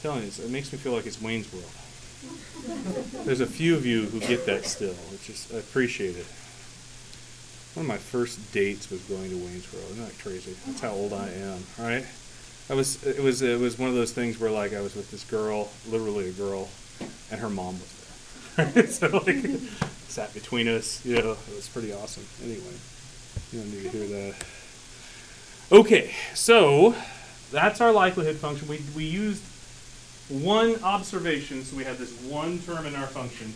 telling you, it makes me feel like it's Wayne's World. There's a few of you who get that still, which is I appreciate it. One of my first dates was going to Wayne's World. Isn't that crazy? That's how old I am. Right. I was. It was. It was one of those things where like I was with this girl, literally a girl, and her mom was there. so like, sat between us. You know, it was pretty awesome. Anyway, you don't need to hear that. Okay, so that's our likelihood function. We we used one observation, so we had this one term in our function,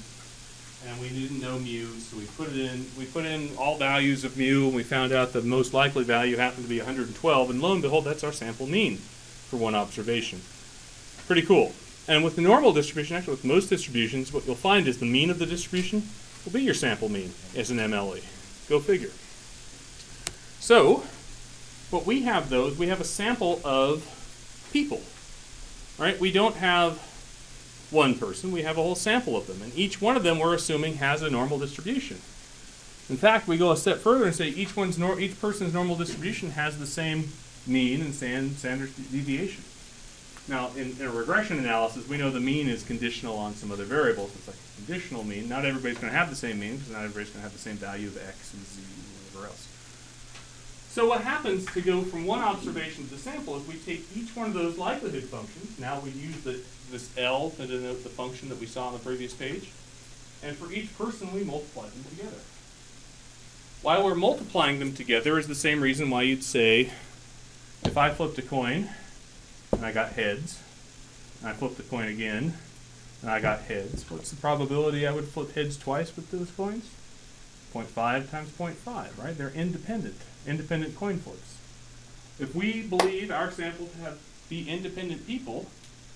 and we didn't know mu, so we put it in. We put in all values of mu, and we found out the most likely value happened to be 112, and lo and behold, that's our sample mean for one observation. Pretty cool. And with the normal distribution, actually with most distributions, what you'll find is the mean of the distribution will be your sample mean as an MLE. Go figure. So, what we have though is we have a sample of people right? We don't have one person, we have a whole sample of them. And each one of them we're assuming has a normal distribution. In fact, we go a step further and say each, one's nor each person's normal distribution has the same mean and standard deviation. Now, in, in, a regression analysis, we know the mean is conditional on some other variables. It's like a conditional mean. Not everybody's going to have the same mean because not everybody's going to have the same value of x and z and whatever else. So what happens to go from one observation to the sample is we take each one of those likelihood functions. Now we use the, this L to denote the function that we saw on the previous page. And for each person, we multiply them together. Why we're multiplying them together is the same reason why you'd say, if I flipped a coin and I got heads, and I flipped the coin again and I got heads, what's the probability I would flip heads twice with those coins? 0.5 times 0.5, right? They're independent independent coin flips. If we believe our sample to have be independent people,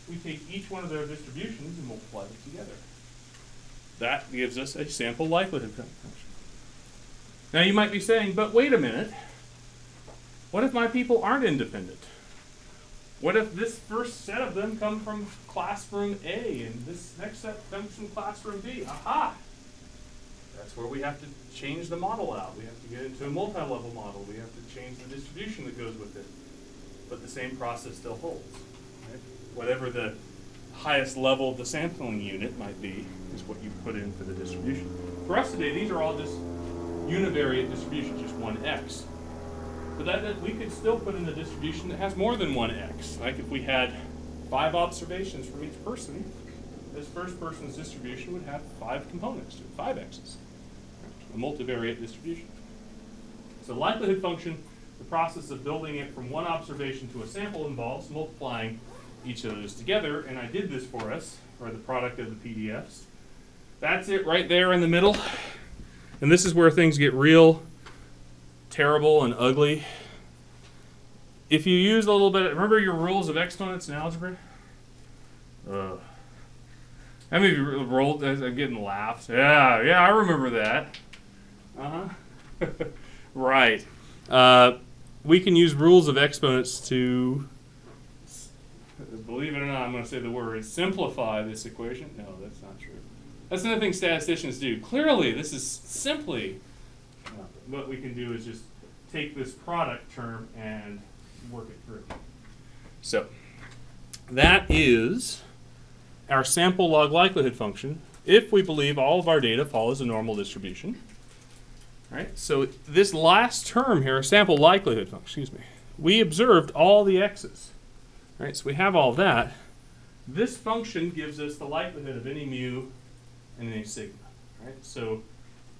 we take each one of their distributions and multiply them together. That gives us a sample likelihood function. Now you might be saying, but wait a minute. What if my people aren't independent? What if this first set of them come from classroom A and this next set comes from classroom B? Aha! That's where we have to change the model out. We have to get into a multi-level model. We have to change the distribution that goes with it. But the same process still holds. Right? Whatever the highest level of the sampling unit might be is what you put in for the distribution. For us today, these are all just univariate distributions, just one x. But that, that we could still put in a distribution that has more than one x. Like if we had five observations from each person, this first person's distribution would have five components to it, five x's a multivariate distribution. So likelihood function, the process of building it from one observation to a sample involves multiplying each of those together, and I did this for us, or the product of the PDFs. That's it right there in the middle. And this is where things get real terrible and ugly. If you use a little bit, remember your rules of exponents in algebra? Uh, how many of you rolled? I'm getting laughs. Yeah, yeah, I remember that. Uh huh. right. Uh, we can use rules of exponents to, believe it or not, I'm going to say the word, simplify this equation. No, that's not true. That's another thing statisticians do. Clearly, this is simply uh, what we can do is just take this product term and work it through. So that is our sample log likelihood function if we believe all of our data follows a normal distribution. Right? So this last term here, sample likelihood function, excuse me, we observed all the x's. Right? So we have all that. This function gives us the likelihood of any mu and any sigma. Right? So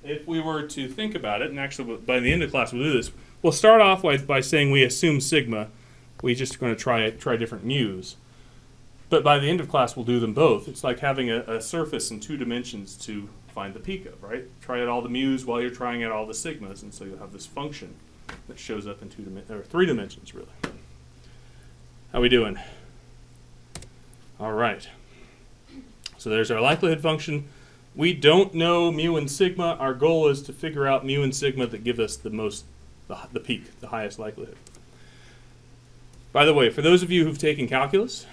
if we were to think about it, and actually by the end of class we'll do this, we'll start off by, by saying we assume sigma. We're just going to try try different mu's. But by the end of class, we'll do them both. It's like having a, a surface in two dimensions to find the peak of, right? Try out all the mu's while you're trying out all the sigmas, and so you'll have this function that shows up in two or three dimensions, really. How we doing? All right. So there's our likelihood function. We don't know mu and sigma. Our goal is to figure out mu and sigma that give us the most, the, the peak, the highest likelihood. By the way, for those of you who've taken calculus,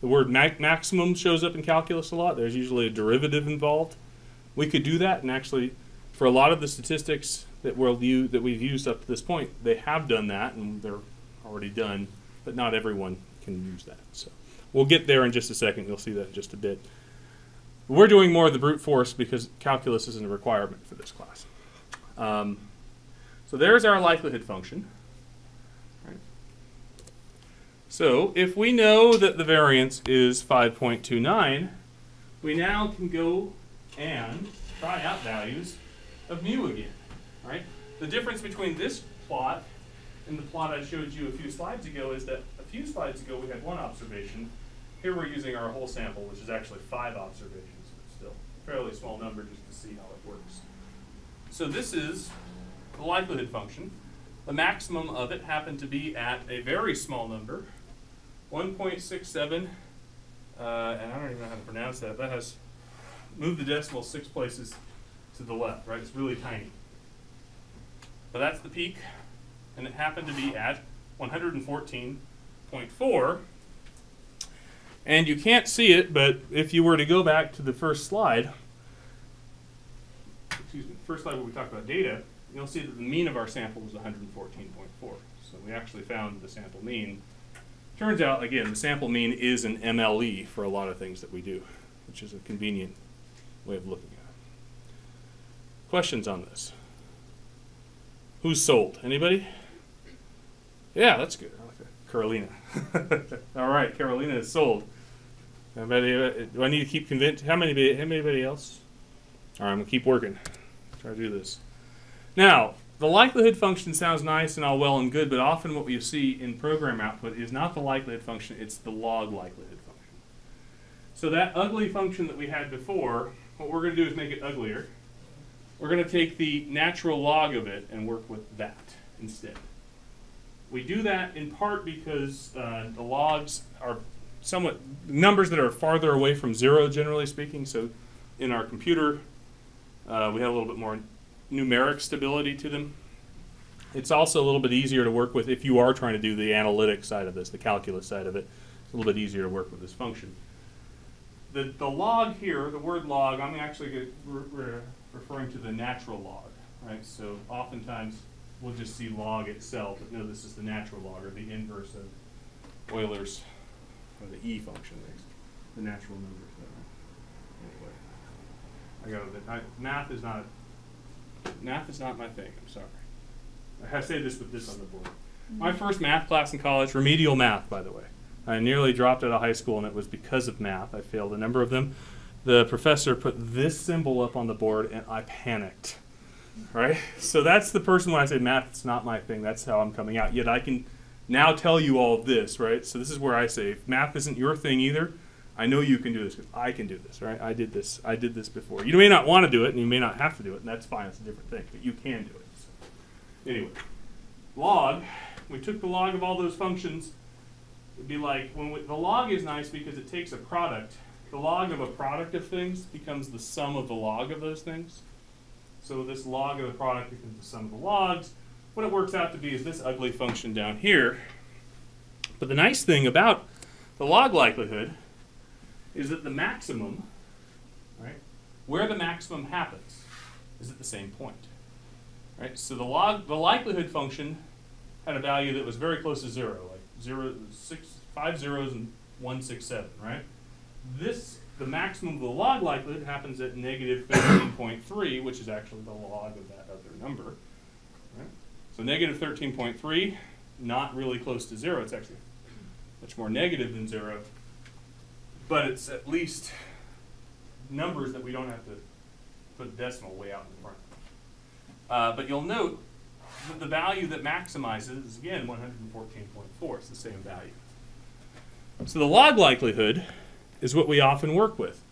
the word ma maximum shows up in calculus a lot. There's usually a derivative involved we could do that and actually for a lot of the statistics that we'll use, that we've used up to this point, they have done that and they're already done, but not everyone can use that. So We'll get there in just a second. You'll see that in just a bit. We're doing more of the brute force because calculus isn't a requirement for this class. Um, so there's our likelihood function. So if we know that the variance is 5.29, we now can go and try out values of mu again. Right? The difference between this plot and the plot I showed you a few slides ago is that a few slides ago we had one observation. Here we're using our whole sample, which is actually five observations, but still a fairly small number just to see how it works. So this is the likelihood function. The maximum of it happened to be at a very small number, 1.67, uh, and I don't even know how to pronounce that. That has moved the decimal six places to the left, right? It's really tiny. But that's the peak, and it happened to be at 114.4. And you can't see it, but if you were to go back to the first slide, excuse me, first slide where we talked about data, you'll see that the mean of our sample was 114.4. So we actually found the sample mean. Turns out, again, the sample mean is an MLE for a lot of things that we do, which is a convenient way of looking at it. Questions on this? Who's sold? Anybody? Yeah, that's good. Carolina. All right, Carolina is sold. Anybody, uh, do I need to keep convinced? How many? How anybody else? All right, I'm gonna keep working. Try to do this. Now, the likelihood function sounds nice and all well and good, but often what we see in program output is not the likelihood function; it's the log likelihood function. So that ugly function that we had before, what we're gonna do is make it uglier. We're gonna take the natural log of it and work with that instead. We do that in part because uh, the logs are somewhat numbers that are farther away from zero, generally speaking. So in our computer, uh, we have a little bit more numeric stability to them. It's also a little bit easier to work with if you are trying to do the analytic side of this, the calculus side of it. It's a little bit easier to work with this function. The, the log here, the word log, I'm actually re re referring to the natural log, right? So oftentimes we'll just see log itself, but no, this is the natural log, or the inverse of Euler's, or the E function, the natural numbers. Anyway, I got. Math is not, math is not my thing, I'm sorry. I have to say this with this on the board. My mm-hmm. first math class in college, remedial math, by the way. I nearly dropped out of high school, and it was because of math. I failed a number of them. The professor put this symbol up on the board, and I panicked right? So that's the person when I say math, it's not my thing. That's how I'm coming out. Yet I can now tell you all this, right? So this is where I say, if math isn't your thing either, I know you can do this because I can do this, right? I did this. I did this before. You may not want to do it, and you may not have to do it, and that's fine. It's a different thing, but you can do it. So, anyway, log. We took the log of all those functions. It'd be like when we, the log is nice because it takes a product. The log of a product of things becomes the sum of the log of those things. So this log of the product becomes the sum of the logs. What it works out to be is this ugly function down here. But the nice thing about the log likelihood is that the maximum, right, where the maximum happens is at the same point. Right? So the log the likelihood function had a value that was very close to zero, zero, six, five zeros and one six seven, right? This the maximum of the log likelihood happens at negative 13.3, which is actually the log of that other number. Right? So negative 13.3, not really close to zero. It's actually much more negative than zero. But it's at least numbers that we don't have to put a decimal way out in front. Uh, but you'll note the value that maximizes is, again, 114.4. It's the same value. So the log likelihood is what we often work with.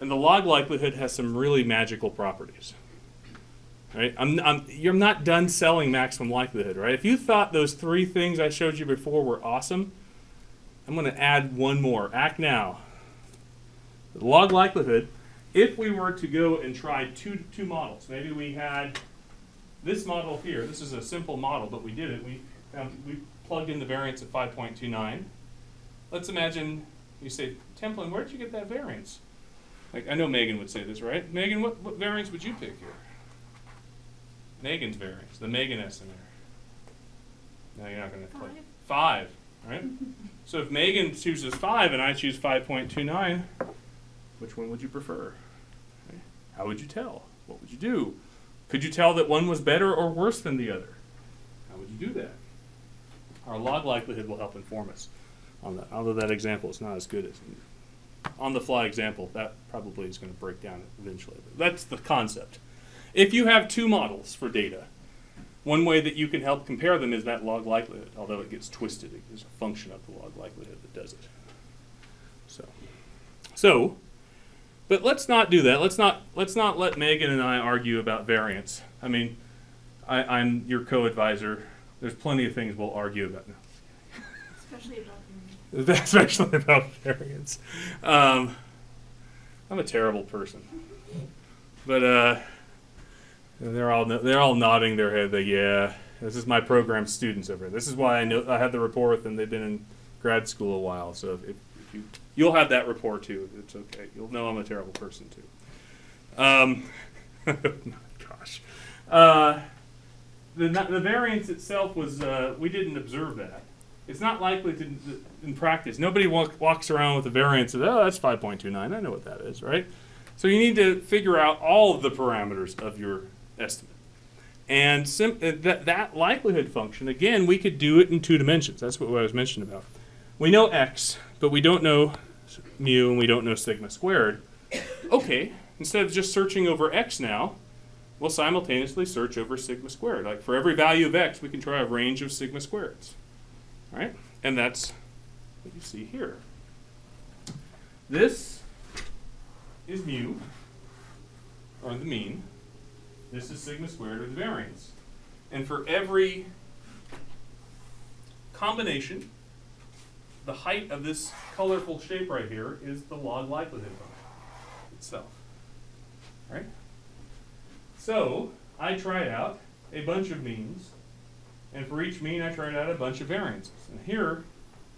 And the log likelihood has some really magical properties. Right? I'm, I'm, you're not done selling maximum likelihood, right? If you thought those three things I showed you before were awesome, I'm going to add one more. Act now. The log likelihood, if we were to go and try two, two models, maybe we had this model here. This is a simple model, but we did it. We, found, we plugged in the variance at 5.29. Let's imagine you say, Templin, where did you get that variance? Like, I know Megan would say this, right? Megan, what, what variance would you pick here? Megan's variance, the Megan estimate. No, you're not going to play. Five, right? So if Megan chooses 5 and I choose 5.29, which one would you prefer? How would you tell? What would you do? Could you tell that one was better or worse than the other? How would you do that? Our log likelihood will help inform us on that. Although that example is not as good as on the fly example, that probably is going to break down eventually. But that's the concept. If you have two models for data, one way that you can help compare them is that log likelihood, although it gets twisted. It is a function of the log likelihood that does it. So, so, but let's not do that. Let's not let's not let Megan and I argue about variance. I mean, I, am your co-advisor. There's plenty of things we'll argue about now. Especially about variance. Especially about variance. Um, I'm a terrible person, but. Uh, they're all they're all nodding their head. That yeah, this is my program students over here. This is why I know I had the rapport with them. They've been in grad school a while, so if you you'll have that rapport too. It's okay. You'll know I'm a terrible person too. Um, gosh, uh, the the variance itself was uh, we didn't observe that. It's not likely to in practice. Nobody walk, walks around with a variance of oh that's 5.29. I know what that is, right? So you need to figure out all of the parameters of your estimate. And uh, that, that likelihood function, again, we could do it in two dimensions. That's what I was mentioning about. We know x, but we don't know mu and we don't know sigma squared. Okay, instead of just searching over x now, we'll simultaneously search over sigma squared. Like for every value of x, we can try a range of sigma squareds. Right? And that's what you see here. This is mu, or the mean. This is sigma squared or the variance. And for every combination, the height of this colorful shape right here is the log likelihood function itself. Right? So I tried out a bunch of means, and for each mean I tried out a bunch of variances. And here,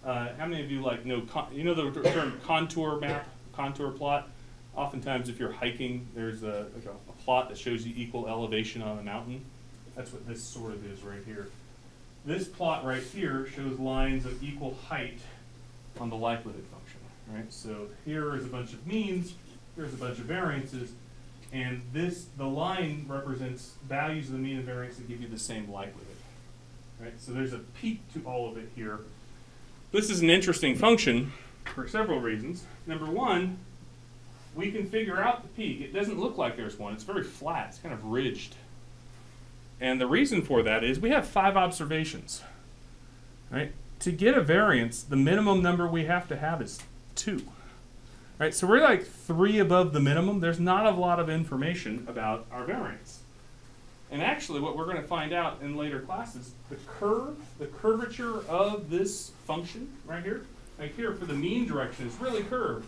uh, how many of you like know you know the term contour map, contour plot? Oftentimes, if you're hiking, there's a, like a plot that shows you equal elevation on a mountain. That's what this sort of is right here. This plot right here shows lines of equal height on the likelihood function, right? So here is a bunch of means, here's a bunch of variances, and this, the line represents values of the mean and variance that give you the same likelihood, right? So there's a peak to all of it here. This is an interesting function for several reasons. Number one, we can figure out the peak. It doesn't look like there's one. It's very flat. It's kind of ridged. And the reason for that is we have five observations. Right? To get a variance, the minimum number we have to have is two. Right? So we're like three above the minimum. There's not a lot of information about our variance. And actually, what we're going to find out in later classes, the curve, the curvature of this function right here, like here for the mean direction is really curved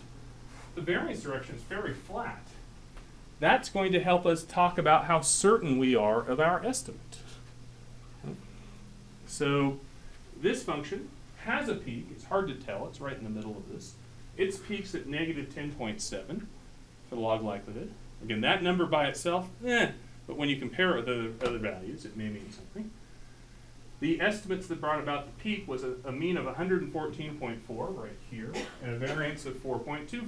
the variance direction is very flat. That's going to help us talk about how certain we are of our estimate. So this function has a peak. It's hard to tell. It's right in the middle of this. Its peak's at negative 10.7 for the log likelihood. Again, that number by itself, eh, but when you compare it with other, other values, it may mean something. The estimates that brought about the peak was a, a mean of 114.4 right here and a variance of 4.24, which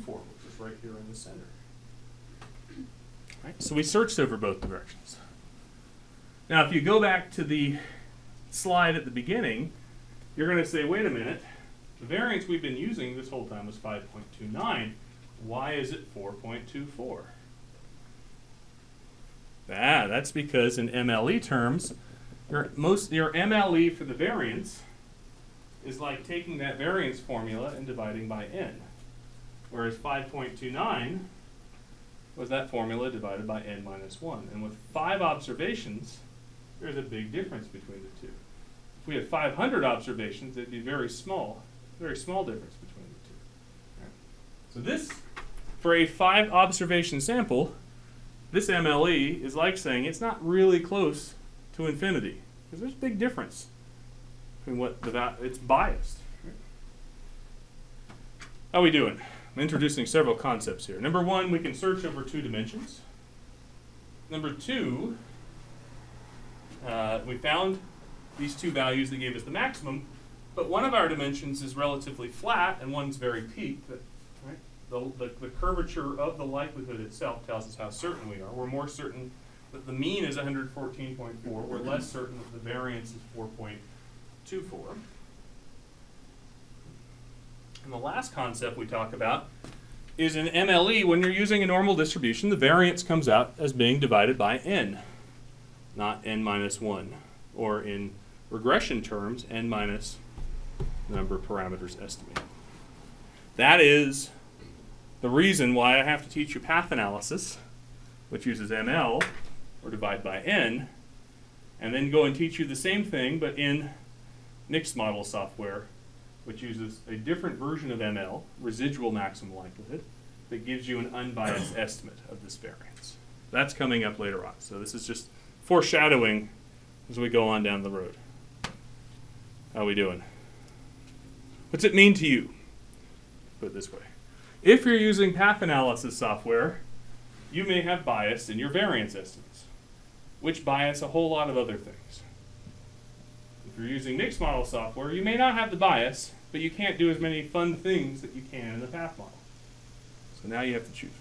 is right here in the center. Right, so we searched over both directions. Now, if you go back to the slide at the beginning, you're going to say, wait a minute, the variance we've been using this whole time was 5.29. Why is it 4.24? Ah, that's because in MLE terms, your most your MLE for the variance is like taking that variance formula and dividing by n. Whereas 5.29 was that formula divided by n minus 1. And with five observations, there's a big difference between the two. We had 500 observations, it'd be very small, very small difference between the two. Right. So this, for a five observation sample, this MLE is like saying it's not really close to infinity. Because there's a big difference between what the it's biased. How are we doing? I'm introducing several concepts here. Number one, we can search over two dimensions. Number two, uh, we found these two values that gave us the maximum. But one of our dimensions is relatively flat and one's very peaked. Right? the, the, the curvature of the likelihood itself tells us how certain we are. We're more certain that the mean is 114.4. We're less certain that the variance is 4.24. And the last concept we talk about is in MLE, when you're using a normal distribution, the variance comes out as being divided by n, not n minus 1. Or in regression terms, n minus the number of parameters estimated. That is the reason why I have to teach you path analysis, which uses ML, or divide by N, and then go and teach you the same thing, but in mixed model software, which uses a different version of ML, residual maximum likelihood, that gives you an unbiased estimate of this variance. That's coming up later on. So this is just foreshadowing as we go on down the road. How are we doing? What's it mean to you? Put it this way. If you're using path analysis software, you may have bias in your variance estimates, which bias a whole lot of other things. If you're using mixed model software, you may not have the bias, but you can't do as many fun things that you can in the path model. So now you have to choose.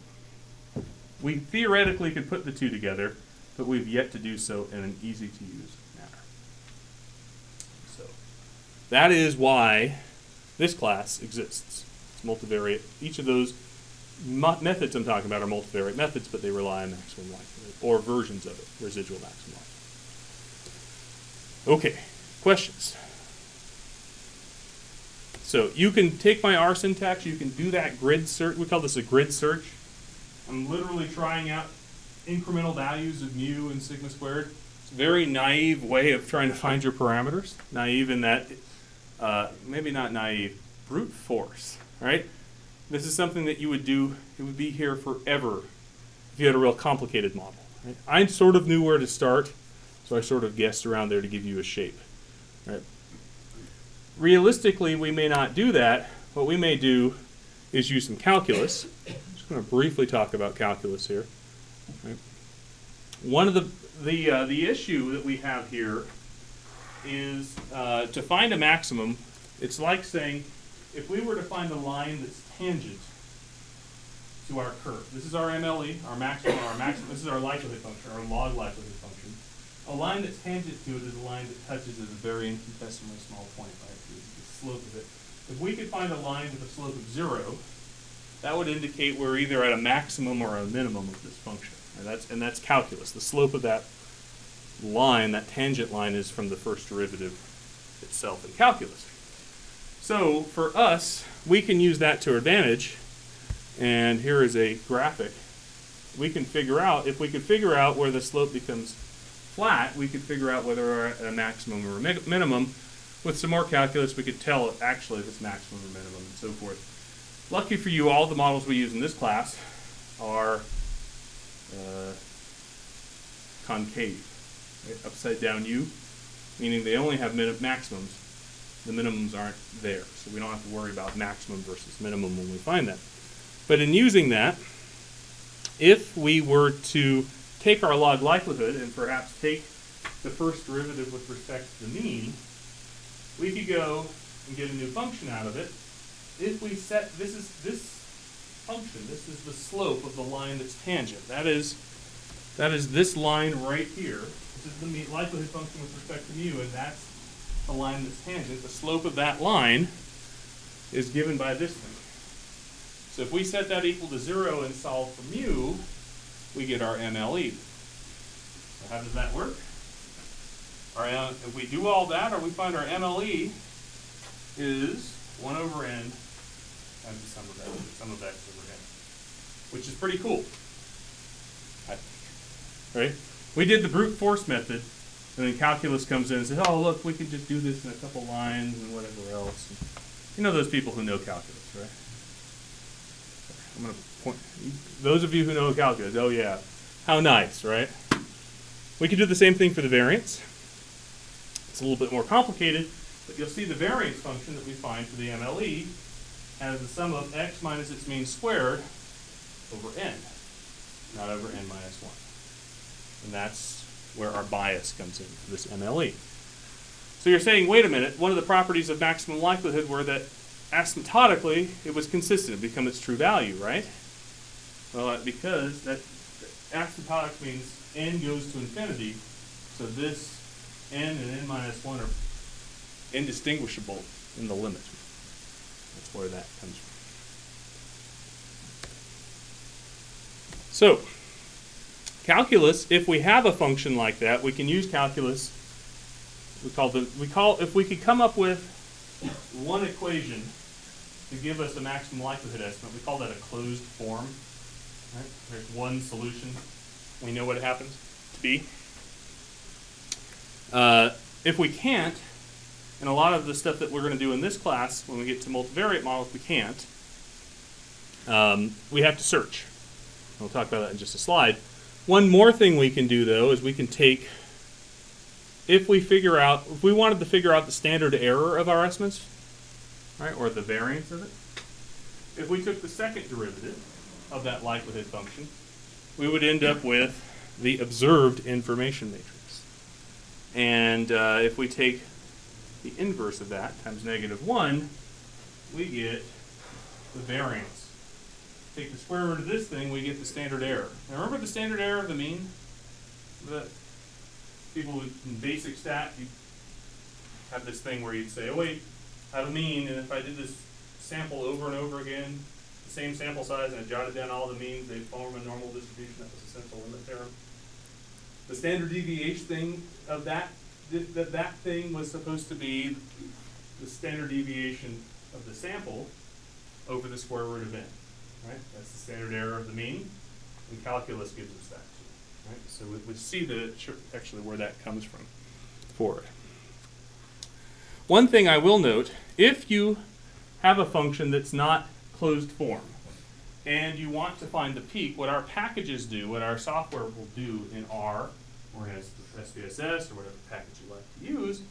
We theoretically could put the two together, but we've yet to do so in an easy to use manner. So that is why this class exists. It's multivariate. Each of those methods I'm talking about are multivariate methods, but they rely on maximum likelihood, or versions of it, residual maximum likelihood. Okay, questions? So you can take my R syntax, you can do that grid search. We call this a grid search. I'm literally trying out incremental values of mu and sigma squared. It's a very naive way of trying to find your parameters. Naive in that, uh, maybe not naive, brute force, right? This is something that you would do, it would be here forever if you had a real complicated model. Right? I sort of knew where to start, so I sort of guessed around there to give you a shape. Right? Realistically, we may not do that. What we may do is use some calculus. I'm just going to briefly talk about calculus here. Right? One of the the uh, the issue that we have here is uh, to find a maximum. It's like saying if we were to find a line that's tangent to our curve. This is our MLE, our maximum, our maximum. This is our likelihood function, our log likelihood function. A line that's tangent to it is a line that touches at a very infinitesimally small point, right? The slope of it. If we could find a line with a slope of zero, that would indicate we're either at a maximum or a minimum of this function. And that's, and that's calculus. The slope of that line, that tangent line, is from the first derivative itself in calculus. So for us, we can use that to our advantage. And here is a graphic. We can figure out, if we could figure out where the slope becomes flat, we could figure out whether we're at a maximum or a minimum. With some more calculus, we could tell actually if it's maximum or minimum and so forth. Lucky for you, all the models we use in this class are uh, concave? Upside down U, meaning they only have maximums the minimums aren't there. So we don't have to worry about maximum versus minimum when we find that. But in using that, if we were to take our log likelihood and perhaps take the first derivative with respect to the mean, we could go and get a new function out of it. If we set, this is this function, this is the slope of the line that's tangent. That is, that is this line right here. Is the likelihood function with respect to mu, and that's the line that's tangent, the slope of that line is given by this thing. So if we set that equal to zero and solve for mu, we get our MLE. So how does that work? Our, if we do all that, or we find our MLE is 1 over n times the sum of x, the sum of x over n, which is pretty cool. Right? We did the brute force method and then calculus comes in and says, oh, look, we can just do this in a couple lines and whatever else. You know those people who know calculus, right? I'm going to point. Those of you who know calculus, oh, yeah. How nice, right? We can do the same thing for the variance. It's a little bit more complicated, but you'll see the variance function that we find for the MLE as the sum of x minus its mean squared over n, not over n minus 1. And that's where our bias comes in this MLE. So you're saying, wait a minute, one of the properties of maximum likelihood were that asymptotically it was consistent, it become its true value, right? Well, because that asymptotic means n goes to infinity, so this n and n minus 1 are indistinguishable in the limit. That's where that comes from. So, calculus, if we have a function like that, we can use calculus. We call the we call if we could come up with one equation to give us a maximum likelihood estimate, we call that a closed form. Right? There's one solution. We know what it happens to be. Uh, if we can't, and a lot of the stuff that we're going to do in this class, when we get to multivariate models, we can't. Um, we have to search. We'll talk about that in just a slide. One more thing we can do, though, is we can take, if we figure out, if we wanted to figure out the standard error of our estimates, right, or the variance of it, if we took the second derivative of that likelihood function, we would end up with the observed information matrix. And uh, if we take the inverse of that times negative 1, we get the variance take the square root of this thing, we get the standard error. Now remember the standard error of the mean? The people in basic stat, you have this thing where you'd say, oh wait, I have a mean, and if I did this sample over and over again, the same sample size, and I jotted down all the means, they'd form a normal distribution. That was a central limit theorem. The standard deviation thing of that, that, that thing was supposed to be the standard deviation of the sample over the square root of n right? That's the standard error of the mean, and calculus gives us that right? So we, we see the actually where that comes from for it. One thing I will note, if you have a function that's not closed form, and you want to find the peak, what our packages do, what our software will do in R, or in SPSS, or whatever package you like to use,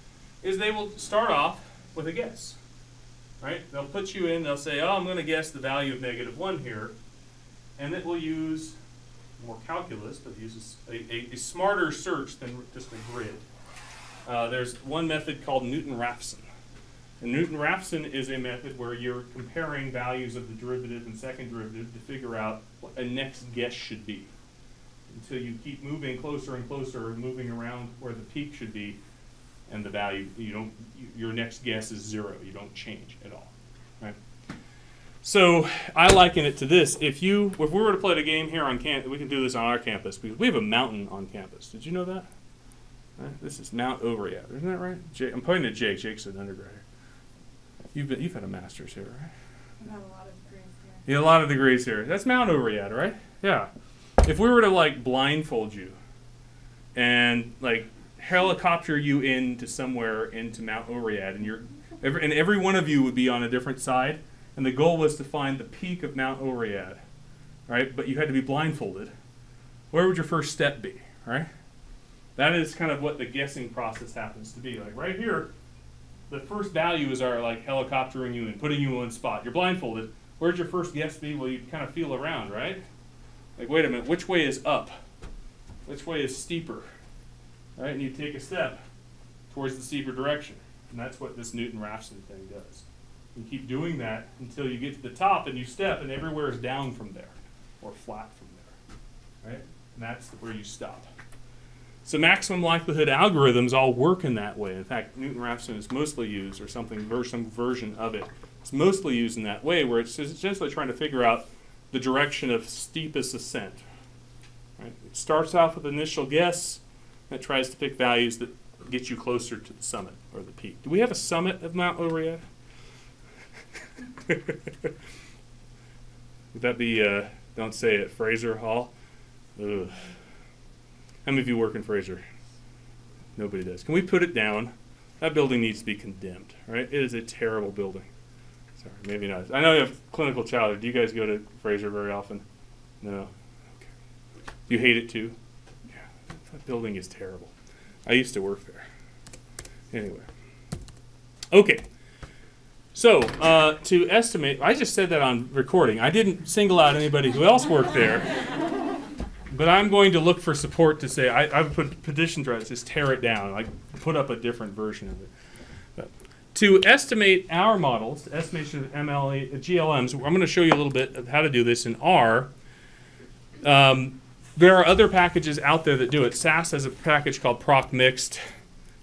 is they will start off with a guess right? They'll put you in, they'll say, oh, I'm going to guess the value of negative 1 here. And it will use more calculus, but uses a, a, a smarter search than just a grid. Uh, there's one method called Newton-Raphson. And Newton-Raphson is a method where you're comparing values of the derivative and second derivative to figure out what a next guess should be. Until you keep moving closer and closer, moving around where the peak should be, and the value you don't your next guess is zero. You don't change at all right? So i liken it to this. If you if we were to play the game here on campus we can do this on our campus because we have a mountain on campus. Did you know that? Right? this is mount Oread isn't that right? Jake, i'm pointing at jake. Jake's an undergrad you've been you've had a master's here right? I have a lot of degrees here. yeah a lot of degrees here. That's mount Oread right? Yeah. If we were to like blindfold you and like helicopter you into somewhere into Mount Oread, and you're every, and every one of you would be on a different side, and the goal was to find the peak of Mount Oread, right? But you had to be blindfolded. Where would your first step be, right? That is kind of what the guessing process happens to be. Like right here, the first values are like helicoptering you and putting you in one spot. You're blindfolded. Where'd your first guess be? Well, you kind of feel around, right? Like, wait a minute, which way is up? Which way is steeper? Right? And you take a step towards the steeper direction. And that's what this Newton-Raphson thing does. You keep doing that until you get to the top and you step and everywhere is down from there or flat from there, right? And that's where you stop. So maximum likelihood algorithms all work in that way. In fact, Newton-Raphson is mostly used, or something, some version of it. It's mostly used in that way, where it's essentially trying to figure out the direction of steepest ascent. Right? It starts off with initial guess, that tries to pick values that get you closer to the summit or the peak. Do we have a summit of Mount Oread? Would that be, uh, don't say it, Fraser Hall? Ugh. How many of you work in Fraser? Nobody does. Can we put it down? That building needs to be condemned, right? It is a terrible building. Sorry, maybe not. I know you have clinical childhood. Do you guys go to Fraser very often? No. Okay. You hate it too? That building is terrible. I used to work there. Anyway. Okay. So, uh, to estimate, I just said that on recording. I didn't single out anybody who else worked there. but I'm going to look for support to say, I, I've put petition to just tear it down, like put up a different version of it. to estimate our models, estimation of MLA, GLMs, I'm going to show you a little bit of how to do this in R. Um, there are other packages out there that do it. SAS has a package called proc mixed.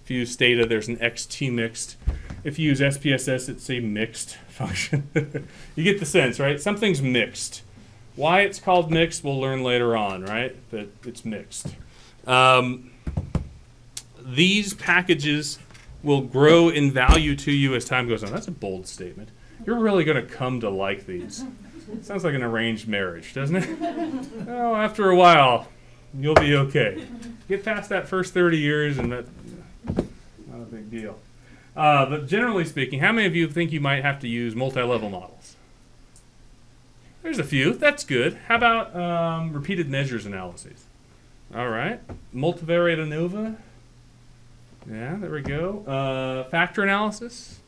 If you use Stata, there's an XT mixed. If you use SPSS, it's a mixed function. you get the sense, right? Something's mixed. Why it's called mixed, we'll learn later on, right? That it's mixed. Um, these packages will grow in value to you as time goes on. That's a bold statement. You're really going to come to like these. Sounds like an arranged marriage, doesn't it? oh, after a while, you'll be okay. Get past that first 30 years, and that not a big deal. Uh, but generally speaking, how many of you think you might have to use multi-level models? There's a few. That's good. How about um, repeated measures analyses? All right. Multivariate ANOVA. Yeah, there we go. Uh, factor analysis.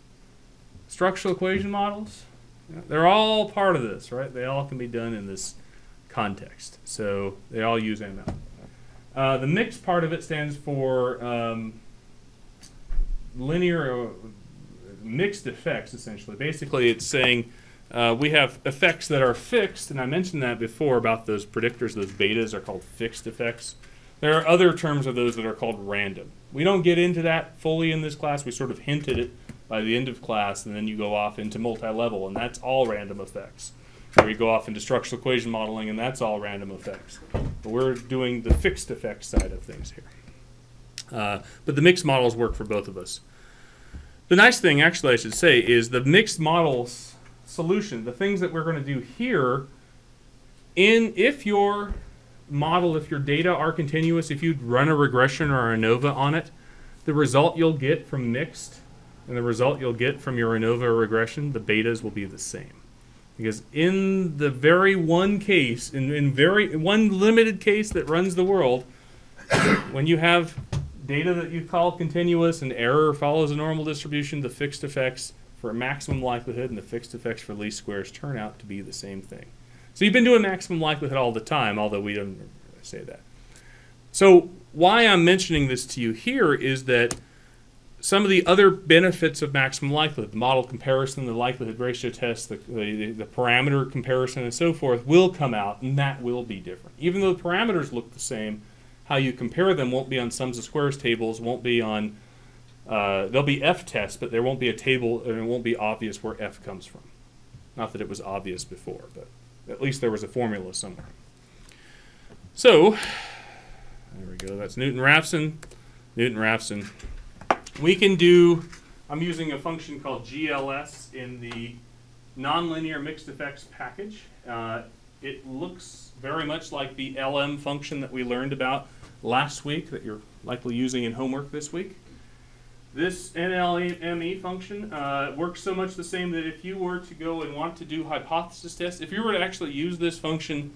Structural equation models. They're all part of this, right? They all can be done in this context. So they all use ML. Uh, the mixed part of it stands for um, linear uh, mixed effects, essentially. Basically, it's saying uh, we have effects that are fixed, and I mentioned that before about those predictors, those betas are called fixed effects. There are other terms of those that are called random. We don't get into that fully in this class. We sort of hinted it by the end of class, and then you go off into multi-level, and that's all random effects. Or you go off into structural equation modeling, and that's all random effects. But we're doing the fixed effects side of things here. Uh, but the mixed models work for both of us. The nice thing, actually, I should say, is the mixed models solution, the things that we're going to do here, in if your model, if your data are continuous, if you run a regression or a ANOVA on it, the result you'll get from mixed and the result you'll get from your ANOVA regression, the betas will be the same. Because in the very one case, in, in very one limited case that runs the world, when you have data that you call continuous and error follows a normal distribution, the fixed effects for maximum likelihood and the fixed effects for least squares turn out to be the same thing. So you've been doing maximum likelihood all the time, although we don't say that. So why I'm mentioning this to you here is that some of the other benefits of maximum likelihood, the model comparison, the likelihood ratio test, the, the, the, parameter comparison, and so forth, will come out, and that will be different. Even though the parameters look the same, how you compare them won't be on sums of squares tables, won't be on, uh, there'll be F tests, but there won't be a table, and it won't be obvious where F comes from. Not that it was obvious before, but at least there was a formula somewhere. So, there we go. That's Newton-Raphson. Newton-Raphson. We can do, I'm using a function called GLS in the nonlinear mixed effects package. Uh, it looks very much like the LM function that we learned about last week that you're likely using in homework this week. This NLME function uh, works so much the same that if you were to go and want to do hypothesis tests, if you were to actually use this function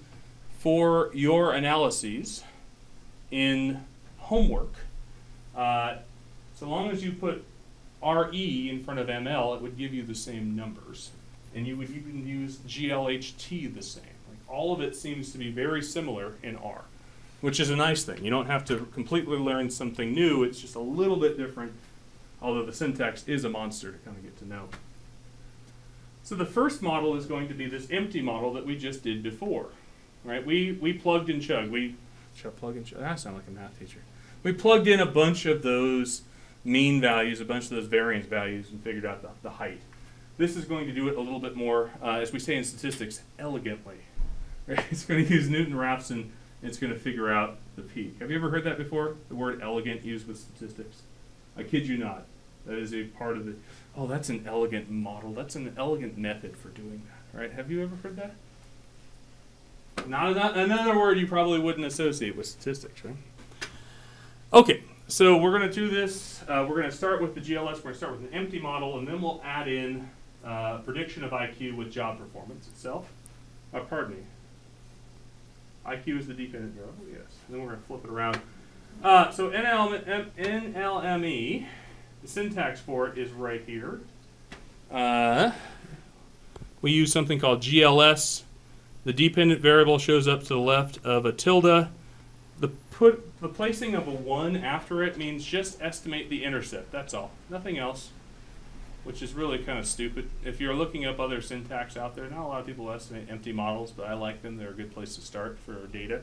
for your analyses in homework, uh, so long as you put RE in front of ML, it would give you the same numbers. And you would even use GLHT the same. Like all of it seems to be very similar in R, which is a nice thing. You don't have to completely learn something new. It's just a little bit different although the syntax is a monster to kind of get to know. So the first model is going to be this empty model that we just did before. Right? We, we plugged and chug. We, should I plug and chug? Ah, I sound like a math teacher. We plugged in a bunch of those mean values, a bunch of those variance values, and figured out the, the height. This is going to do it a little bit more, uh, as we say in statistics, elegantly. Right? It's going to use Newton-Raphson, and it's going to figure out the peak. Have you ever heard that before? The word elegant used with statistics? I kid you not. That is a part of the. Oh, that's an elegant model. That's an elegant method for doing that. Right? Have you ever heard that? Not, not another word you probably wouldn't associate with statistics, right? Okay, so we're going to do this. Uh, we're going to start with the GLS. We're going to start with an empty model, and then we'll add in uh, prediction of IQ with job performance itself. Uh, pardon me. IQ is the dependent variable, yes. And then we're going to flip it around. Uh, so NLM, NLME, the syntax for it is right here. Uh, we use something called GLS. The dependent variable shows up to the left of a tilde. The put the placing of a one after it means just estimate the intercept. That's all. Nothing else. which is really kind of stupid. If you're looking up other syntax out there, not a lot of people estimate empty models, but I like them. They're a good place to start for data.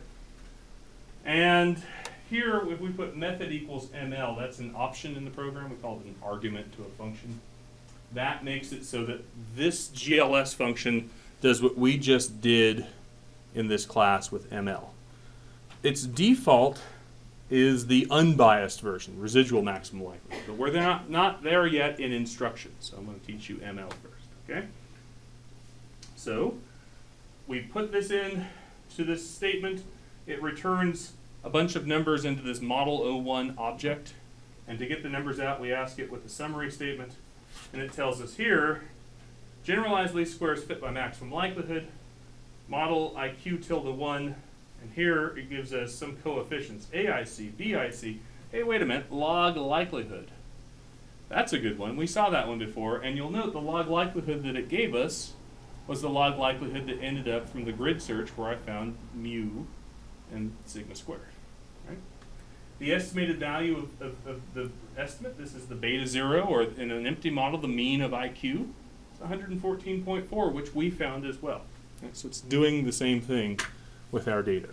And here, if we put method equals ML, that's an option in the program. We call it an argument to a function. That makes it so that this GLS function does what we just did in this class with ML. Its default is the unbiased version, residual maximum likelihood. But we're not, not there yet in instructions, so I'm going to teach you ML first, okay? So, we put this in to this statement. It returns a bunch of numbers into this model 01 object. And to get the numbers out, we ask it with a summary statement. And it tells us here, generalized least squares fit by maximum likelihood, model IQ tilde 1, and here it gives us some coefficients, AIC, BIC. Hey, wait a minute, log likelihood. That's a good one. We saw that one before, and you'll note the log likelihood that it gave us was the log likelihood that ended up from the grid search where I found mu and sigma squared. Right? The estimated value of, of, of the estimate, this is the beta zero, or in an empty model, the mean of IQ, it's 114.4, which we found as well. Okay, so it's doing the same thing with our data.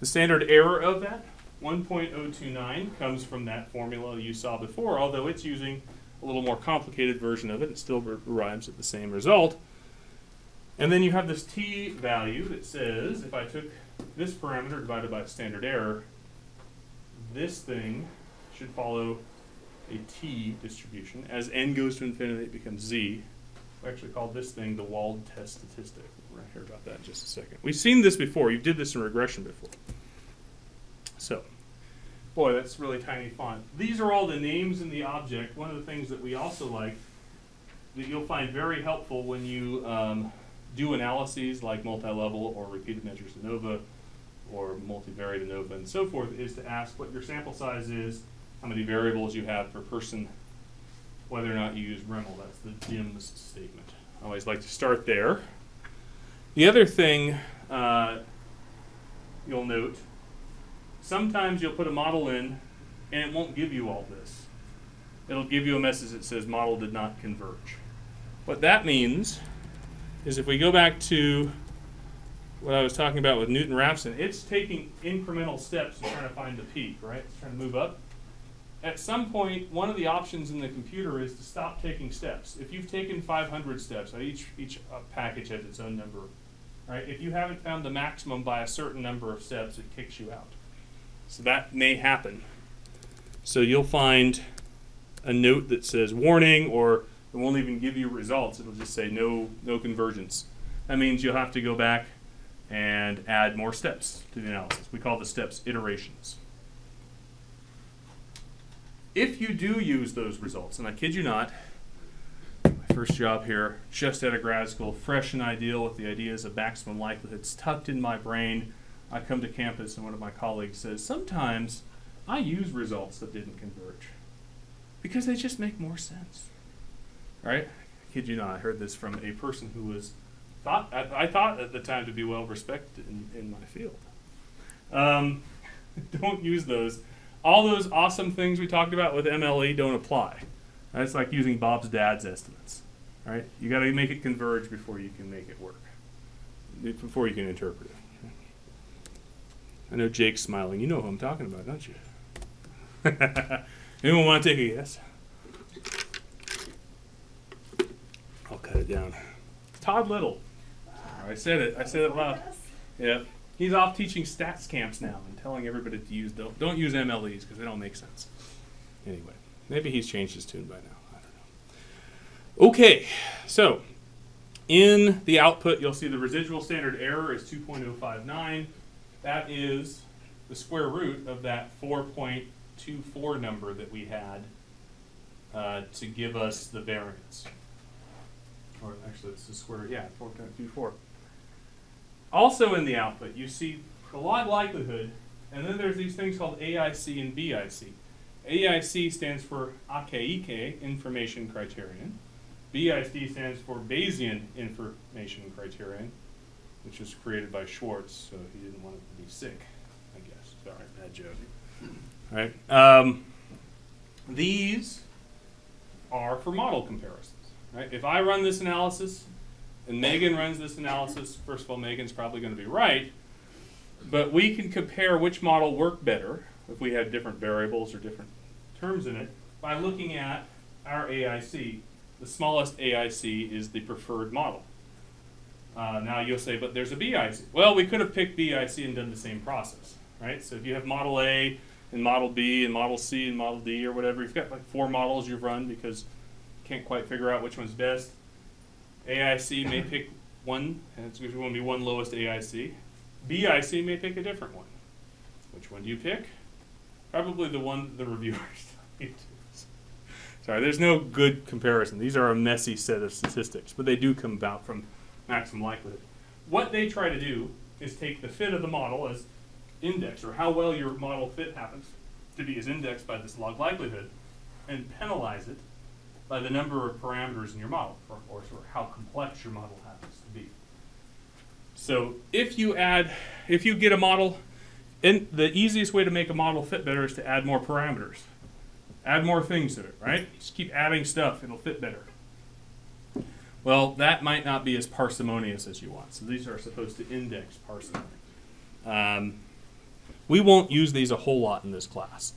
The standard error of that, 1.029, comes from that formula you saw before, although it's using a little more complicated version of it. It still arrives at the same result. And then you have this t value that says if I took this parameter divided by standard error, this thing should follow a t distribution. As n goes to infinity, it becomes z. We actually call this thing the Wald test statistic. To hear about that in just a second. We've seen this before. You did this in regression before. So, boy, that's really tiny font. These are all the names in the object. One of the things that we also like that you'll find very helpful when you um, do analyses like multi-level or repeated measures ANOVA or multivariate ANOVA and so forth is to ask what your sample size is, how many variables you have per person, whether or not you use REML. That's the DIMS statement. I always like to start there. The other thing uh, you'll note, sometimes you'll put a model in and it won't give you all this. It'll give you a message that says model did not converge. What that means is if we go back to what I was talking about with Newton-Raphson, it's taking incremental steps to try to find the peak, right? It's trying to move up at some point, one of the options in the computer is to stop taking steps. If you've taken 500 steps, each, each uh, package has its own number, right? If you haven't found the maximum by a certain number of steps, it kicks you out. So that may happen. So you'll find a note that says warning, or it won't even give you results. It'll just say no, no convergence. That means you'll have to go back and add more steps to the analysis. We call the steps iterations if you do use those results, and I kid you not, first job here, just out of grad school, fresh and ideal with the ideas of maximum likelihoods tucked in my brain. I come to campus and one of my colleagues says, sometimes I use results that didn't converge because they just make more sense. Right? I kid you not, I heard this from a person who was thought I, I thought at the time to be well respected in, in my field. Um, don't use those all those awesome things we talked about with MLE don't apply. That's like using Bob's dad's estimates. Right? You got to make it converge before you can make it work. Before you can interpret it. I know Jake's smiling. You know who I'm talking about, don't you? Anyone want to take a guess? I'll cut it down. Todd Little. I said it. I said it loud. Yeah. He's off teaching stats camps now and telling everybody to use don't don't use MLEs because they don't make sense. Anyway, maybe he's changed his tune by now. I don't know. Okay, so in the output, you'll see the residual standard error is 2.059. That is the square root of that 4.24 number that we had uh, to give us the variance. Or actually, it's the square, yeah, 4.24. Also in the output, you see the log likelihood, and then there's these things called AIC and BIC. AIC stands for Akaike, Information Criterion. BIC stands for Bayesian Information Criterion, which was created by Schwarz, so he didn't want it to be sick, I guess. Sorry, bad joke. All right. Um, these are for model comparisons. Right? If I run this analysis and Megan runs this analysis, first of all, Megan's probably going to be right, but we can compare which model worked better if we had different variables or different terms in it by looking at our AIC. The smallest AIC is the preferred model. Uh, now you'll say, but there's a BIC. Well, we could have picked BIC and done the same process, right? So if you have model A and model B and model C and model D or whatever, you've got like four models you've run because you can't quite figure out which one's best. AIC may pick one, and it's going to be one lowest AIC. BIC may pick a different one. Which one do you pick? Probably the one the reviewers Sorry, there's no good comparison. These are a messy set of statistics, but they do come about from maximum likelihood. What they try to do is take the fit of the model as index, or how well your model fit happens to be as indexed by this log likelihood, and penalize it by the number of parameters in your model, or, or how complex your model happens to be. So if you add, if you get a model, and the easiest way to make a model fit better is to add more parameters. Add more things to it, right? Just keep adding stuff, it'll fit better. Well, that might not be as parsimonious as you want. So these are supposed to index parsimony. Um, we won't use these a whole lot in this class.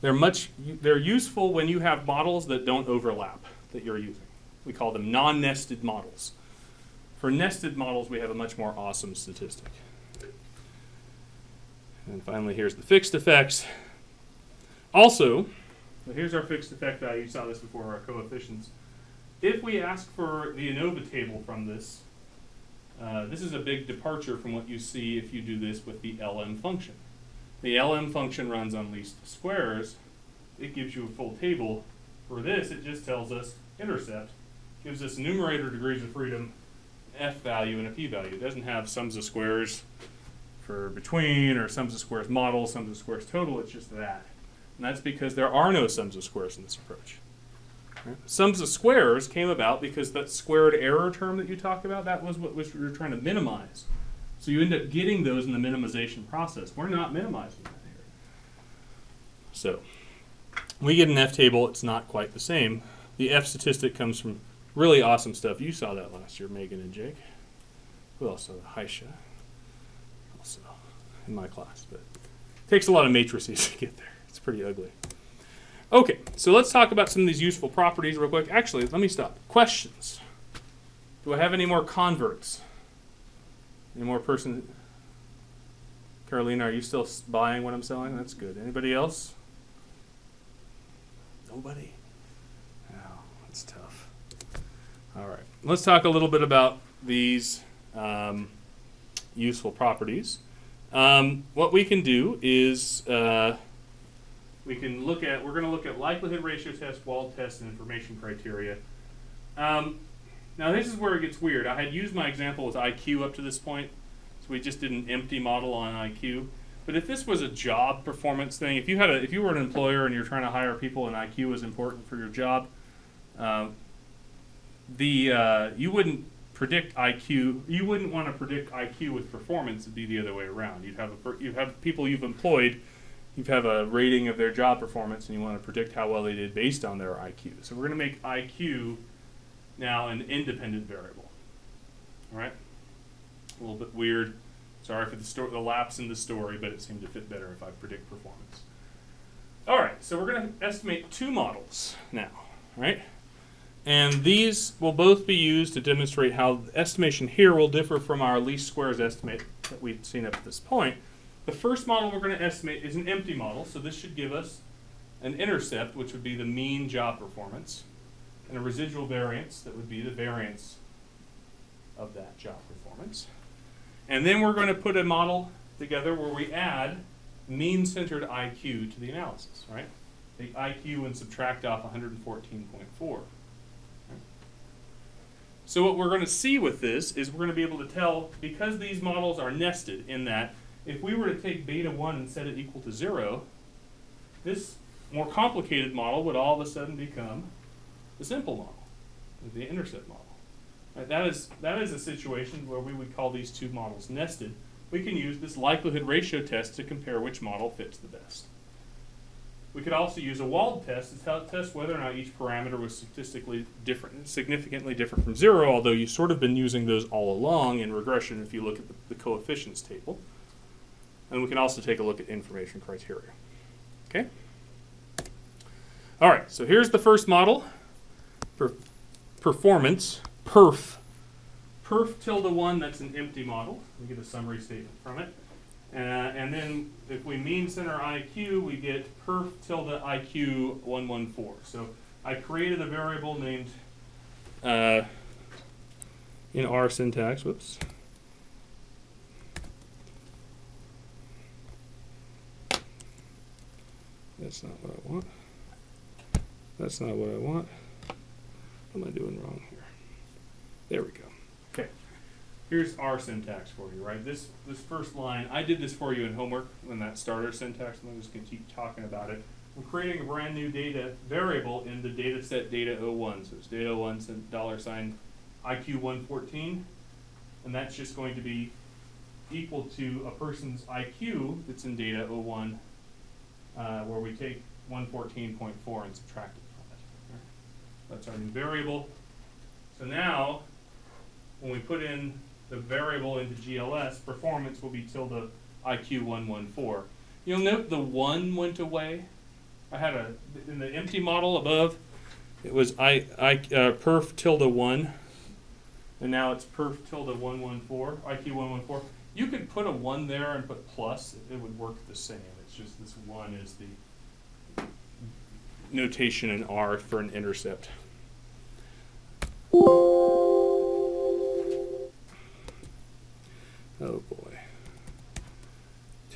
They're much they're useful when you have models that don't overlap that you're using. We call them non-nested models. For nested models, we have a much more awesome statistic. And finally, here's the fixed effects. Also, here's our fixed effect value. You saw this before, our coefficients. If we ask for the ANOVA table from this, uh, this is a big departure from what you see if you do this with the LM function. The LM function runs on least squares. It gives you a full table. For this, it just tells us intercept, gives us numerator degrees of freedom, f value and a p-value. It doesn't have sums of squares for between or sums of squares model, sums of squares total, it's just that. And that's because there are no sums of squares in this approach. Right? Sums of squares came about because that squared error term that you talked about, that was what we were trying to minimize. So you end up getting those in the minimization process. We're not minimizing that here. So we get an F table, it's not quite the same. The F statistic comes from really awesome stuff. You saw that last year, Megan and Jake. Who else saw that? Haisha. In my class, but it takes a lot of matrices to get there. It's pretty ugly. Okay, so let's talk about some of these useful properties real quick. Actually, let me stop. Questions. Do I have any more converts? Any more person? Carolina, are you still buying what I'm selling? That's good. Anybody else? Nobody? Oh, that's tough. All right. Let's talk a little bit about these um, useful properties. Um, what we can do is uh, we can look at, we're going to look at likelihood ratio test, Wald test, and information criteria. Um, now this is where it gets weird. I had used my example with IQ up to this point, so we just did an empty model on IQ. But if this was a job performance thing, if you had a, if you were an employer and you're trying to hire people and IQ was important for your job, uh, the uh, you wouldn't predict IQ. You wouldn't want to predict IQ with performance. It'd be the other way around. You'd have a, you have people you've employed. You have a rating of their job performance, and you want to predict how well they did based on their IQ. So we're going to make IQ now an independent variable. All right. A little bit weird. Sorry for the, the lapse in the story, but it seemed to fit better if I predict performance. All right, so we're going to estimate two models now, right? And these will both be used to demonstrate how the estimation here will differ from our least squares estimate that we've seen up to this point. The first model we're going to estimate is an empty model, so this should give us an intercept, which would be the mean job performance, and a residual variance that would be the variance of that job performance. And then we're going to put a model together where we add mean-centered IQ to the analysis, right? Take IQ and subtract off 114.4. So what we're going to see with this is we're going to be able to tell, because these models are nested in that, if we were to take beta 1 and set it equal to 0, this more complicated model would all of a sudden become the simple model, the intercept model. Right, that, is, that is a situation where we would call these two models nested. We can use this likelihood ratio test to compare which model fits the best. We could also use a Wald test to test whether or not each parameter was statistically different, significantly different from zero, although you've sort of been using those all along in regression if you look at the, the coefficients table. And we can also take a look at information criteria. Okay? All right, so here's the first model. Per performance, perf. Perf tilde 1, that's an empty model. We get a summary statement from it. Uh, and then if we mean center IQ, we get perf tilde IQ 114. So I created a variable named uh, in R syntax, whoops. That's not what I want. That's not what I want. What am I doing wrong here? There we go. Here's our syntax for you, right? This this first line, I did this for you in homework when that starter syntax, and I'm just to keep talking about it. I'm creating a brand new data variable in the data set data 01. So it's data 01 dollar sign IQ 114, and that's just going to be equal to a person's IQ that's in data 01, uh, where we take 114.4 and subtract it from it. That's our new variable. So now, when we put in the variable into GLS, performance will be tilde IQ 114. You'll note the 1 went away. I had a, in the empty model above, it was I, I uh, perf tilde 1, and now it's perf tilde 114, IQ 114. You could put a 1 there and put plus, it would work the same. It's just this 1 is the notation in R for an intercept.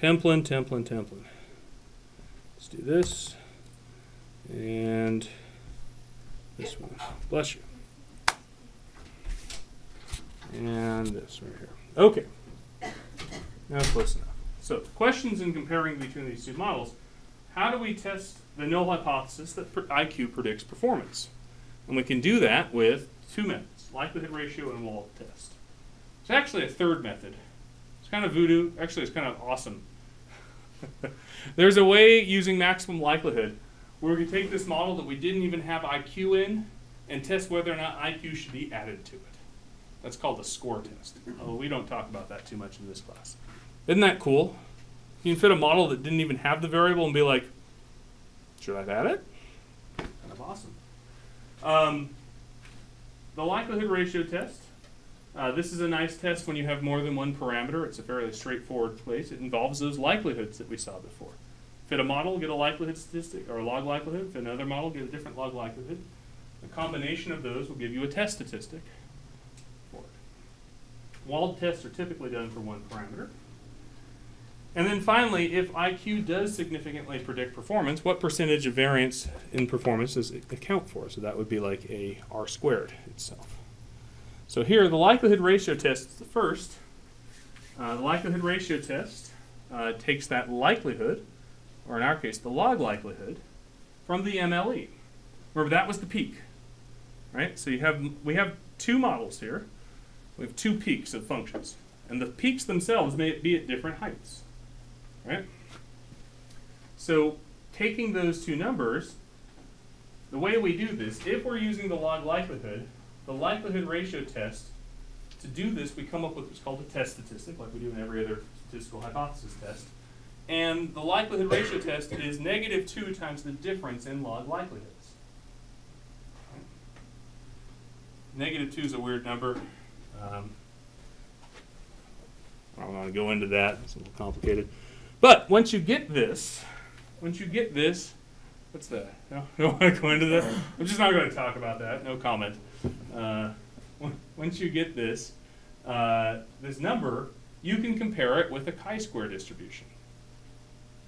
Templin, Templin, Templin. Let's do this. And this one. Bless you. And this right here. Okay. Now close enough. So, questions in comparing between these two models. How do we test the null hypothesis that IQ predicts performance? And we can do that with two methods, likelihood ratio and Wald test. It's actually a third method. It's kind of voodoo. Actually, it's kind of awesome. There's a way using maximum likelihood where we can take this model that we didn't even have IQ in and test whether or not IQ should be added to it. That's called a score test. Oh, we don't talk about that too much in this class. Isn't that cool? You can fit a model that didn't even have the variable and be like, should I add it? Kind of awesome. Um, the likelihood ratio test. Uh, this is a nice test when you have more than one parameter. It's a fairly straightforward place. It involves those likelihoods that we saw before. Fit a model, get a likelihood statistic, or a log likelihood. Fit another model, get a different log likelihood. The combination of those will give you a test statistic for it. Wald tests are typically done for one parameter. And then finally, if IQ does significantly predict performance, what percentage of variance in performance does it account for? So that would be like a R squared itself. So here, the likelihood ratio test is the first. Uh, the likelihood ratio test uh, takes that likelihood, or in our case, the log likelihood, from the MLE. Remember, that was the peak, right? So you have we have two models here. We have two peaks of functions, and the peaks themselves may be at different heights right? So taking those two numbers, the way we do this, if we're using the log likelihood, the likelihood ratio test, to do this, we come up with what's called a test statistic, like we do in every other statistical hypothesis test. And the likelihood ratio test is negative 2 times the difference in log likelihoods. Negative 2 is a weird number. Um, I don't want to go into that, it's a little complicated. But once you get this, once you get this, what's that? No, I don't want to go into that. I'm just not going to talk about that. No comment. Uh, once you get this, uh, this number, you can compare it with a chi-square distribution.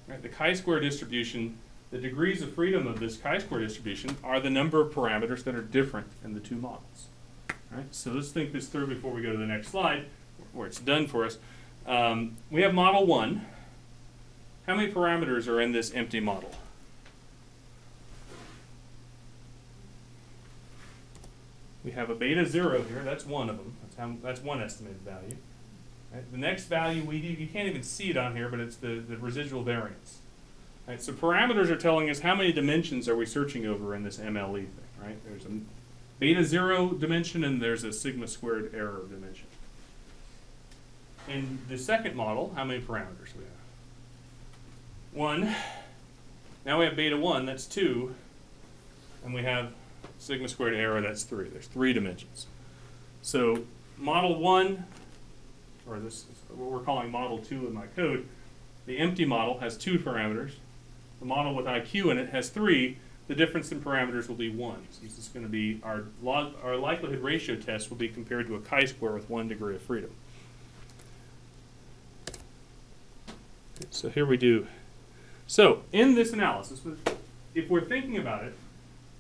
Right? The chi-square distribution, the degrees of freedom of this chi-square distribution are the number of parameters that are different in the two models. Right? So let's think this through before we go to the next slide, where it's done for us. Um, we have model one. How many parameters are in this empty model? We have a beta 0 here. That's one of them. That's, how, that's one estimated value. Right? The next value, we you can't even see it on here, but it's the, the residual variance. Right, so parameters are telling us how many dimensions are we searching over in this MLE thing, right? There's a beta zero dimension and there's a sigma squared error dimension. In the second model, how many parameters we have? One. Now we have beta one, that's two. And we have sigma squared error, that's three. There's three dimensions. So model one, or this is what we're calling model two in my code, the empty model has two parameters. The model with IQ in it has three. The difference in parameters will be one. So this is going to be our log, our likelihood ratio test will be compared to a chi-square with one degree of freedom. So here we do. So in this analysis, if we're thinking about it,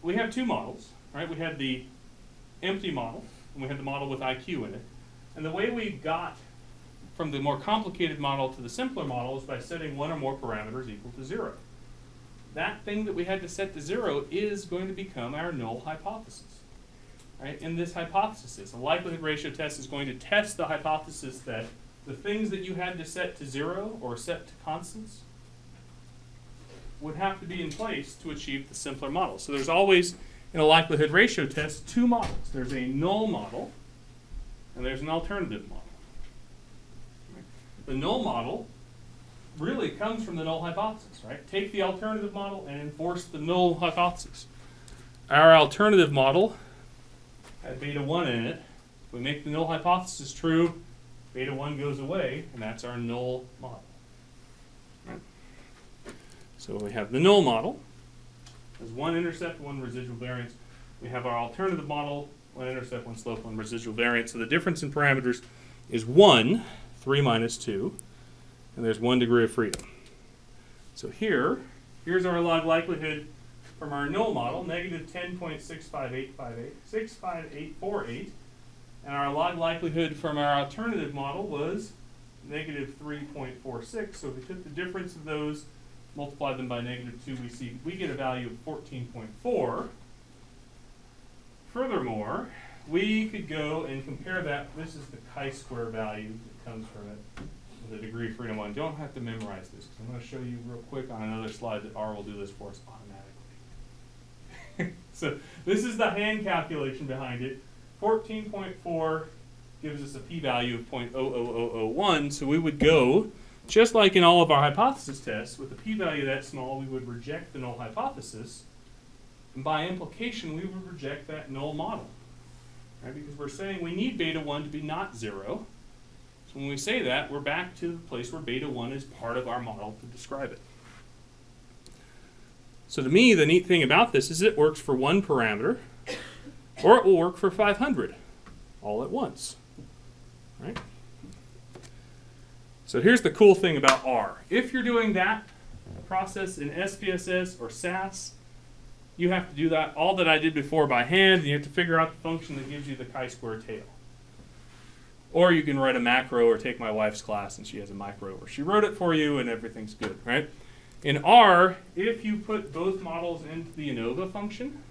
we have two models, right? We had the empty model, and we had the model with IQ in it. And the way we got from the more complicated model to the simpler model is by setting one or more parameters equal to zero. That thing that we had to set to zero is going to become our null hypothesis. Right? In this hypothesis, a likelihood ratio test is going to test the hypothesis that the things that you had to set to zero or set to constants would have to be in place to achieve the simpler model. So there's always, in a likelihood ratio test, two models. There's a null model, and there's an alternative model. The null model really comes from the null hypothesis, right? Take the alternative model and enforce the null hypothesis. Our alternative model had beta 1 in it. We make the null hypothesis true, beta 1 goes away, and that's our null model. So we have the null model. There's one intercept, one residual variance. We have our alternative model, one intercept, one slope, one residual variance. So the difference in parameters is 1, 3 minus 2, and there's 1 degree of freedom. So here, here's our log likelihood from our null model, negative 10.65858, 65848. And our log likelihood from our alternative model was negative 3.46. So we took the difference of those, multiplied them by negative 2, we see we get a value of 14.4. Furthermore, we could go and compare that. This is the chi-square value that comes from it, the degree of freedom one. Don't have to memorize this because I'm going to show you real quick on another slide that R will do this for us automatically. so this is the hand calculation behind it. 14.4 gives us a p-value of 0.00001, so we would go, just like in all of our hypothesis tests, with a p-value that small, we would reject the null hypothesis, and by implication, we would reject that null model. Right? Because we're saying we need beta 1 to be not 0. So when we say that, we're back to the place where beta 1 is part of our model to describe it. So to me, the neat thing about this is it works for one parameter, or it will work for 500 all at once. Right? So here's the cool thing about R. If you're doing that process in SPSS or SAS, you have to do that all that I did before by hand, and you have to figure out the function that gives you the chi-square tail. Or you can write a macro or take my wife's class and she has a micro where she wrote it for you and everything's good, right? In R, if you put both models into the ANOVA function,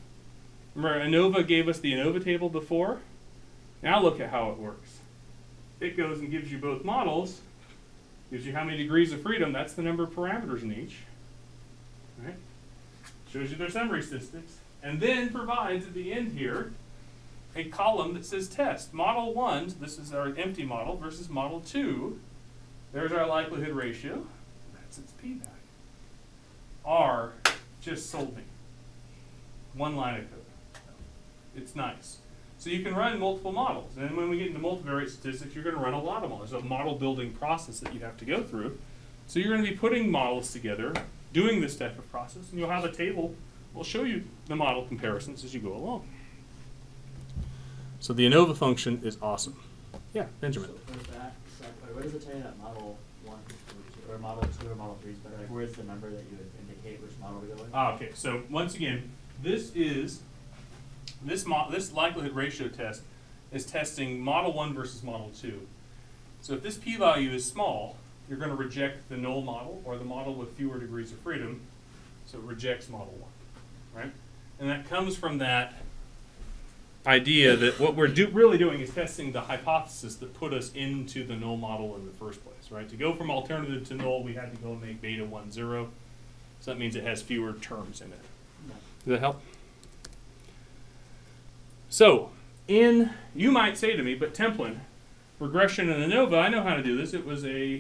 remember ANOVA gave us the ANOVA table before? Now look at how it works. It goes and gives you both models, gives you how many degrees of freedom, that's the number of parameters in each, right? Shows you their summary statistics, and then provides at the end here a column that says test. Model 1, this is our empty model, versus model 2. There's our likelihood ratio. That's its p-value. R just sold me. One line of code. It's nice. So you can run multiple models. And when we get into multivariate statistics, you're going to run a lot of models. There's a model building process that you have to go through. So you're going to be putting models together, doing this type of process, and you'll have a table. We'll show you the model comparisons as you go along. So the ANOVA function is awesome. Yeah, Benjamin. So for that, so where does it tell you that model one or model two or model three is better? Like where's the number that you would indicate which model to go with? Ah, okay. So once again, this is this mo- this likelihood ratio test is testing model one versus model two. So if this p-value is small, you're going to reject the null model or the model with fewer degrees of freedom. So it rejects model one, right? And that comes from that idea that what we're do really doing is testing the hypothesis that put us into the null model in the first place, right? To go from alternative to null, we had to go and make beta 1 0. So that means it has fewer terms in it. Does that help? So, in, you might say to me, but Templin, regression and ANOVA, I know how to do this. It was a,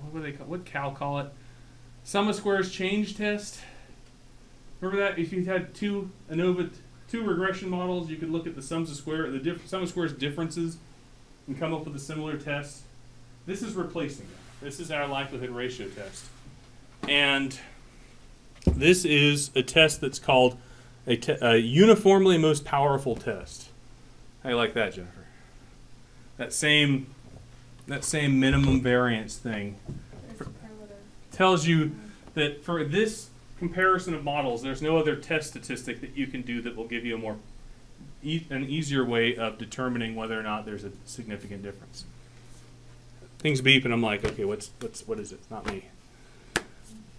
what would they call, what Cal call it? Sum of squares change test. Remember that? If you had two ANOVA, two regression models, you could look at the sums of square, the diff, sum of squares differences and come up with a similar test. This is replacing that. This is our likelihood ratio test. And this is a test that's called a, a uniformly most powerful test. How you like that, Jennifer? That same that same minimum variance thing superlative. tells you that for this comparison of models, there's no other test statistic that you can do that will give you a more e- an easier way of determining whether or not there's a significant difference. Things beep, and I'm like, okay, what's what's what is it? It's not me.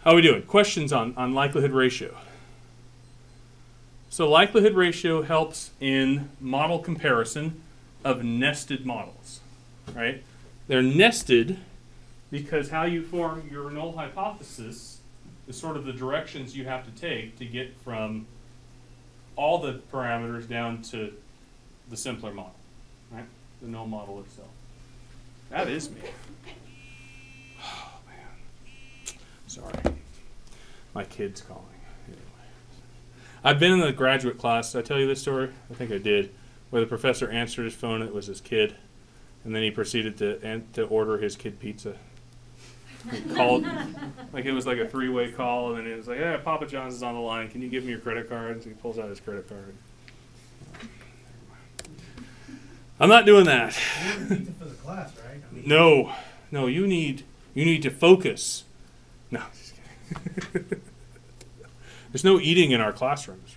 How are we doing? Questions on on likelihood ratio. So likelihood ratio helps in model comparison of nested models, right? They're nested because how you form your null hypothesis is sort of the directions you have to take to get from all the parameters down to the simpler model, right? The null model itself. That is me. Oh man. Sorry. My kid's calling. Anyway. I've been in the graduate class. Did I tell you this story? I think I did. Where the professor answered his phone, it was his kid, and then he proceeded to to order his kid pizza. He called, like it was like a three-way call, and then it was like, "Yeah, Papa John's is on the line. Can you give me your credit card?" And so he pulls out his credit card. I'm not doing that. For the class, right? I mean, No, no, you need you need to focus. No, just kidding. There's no eating in our classrooms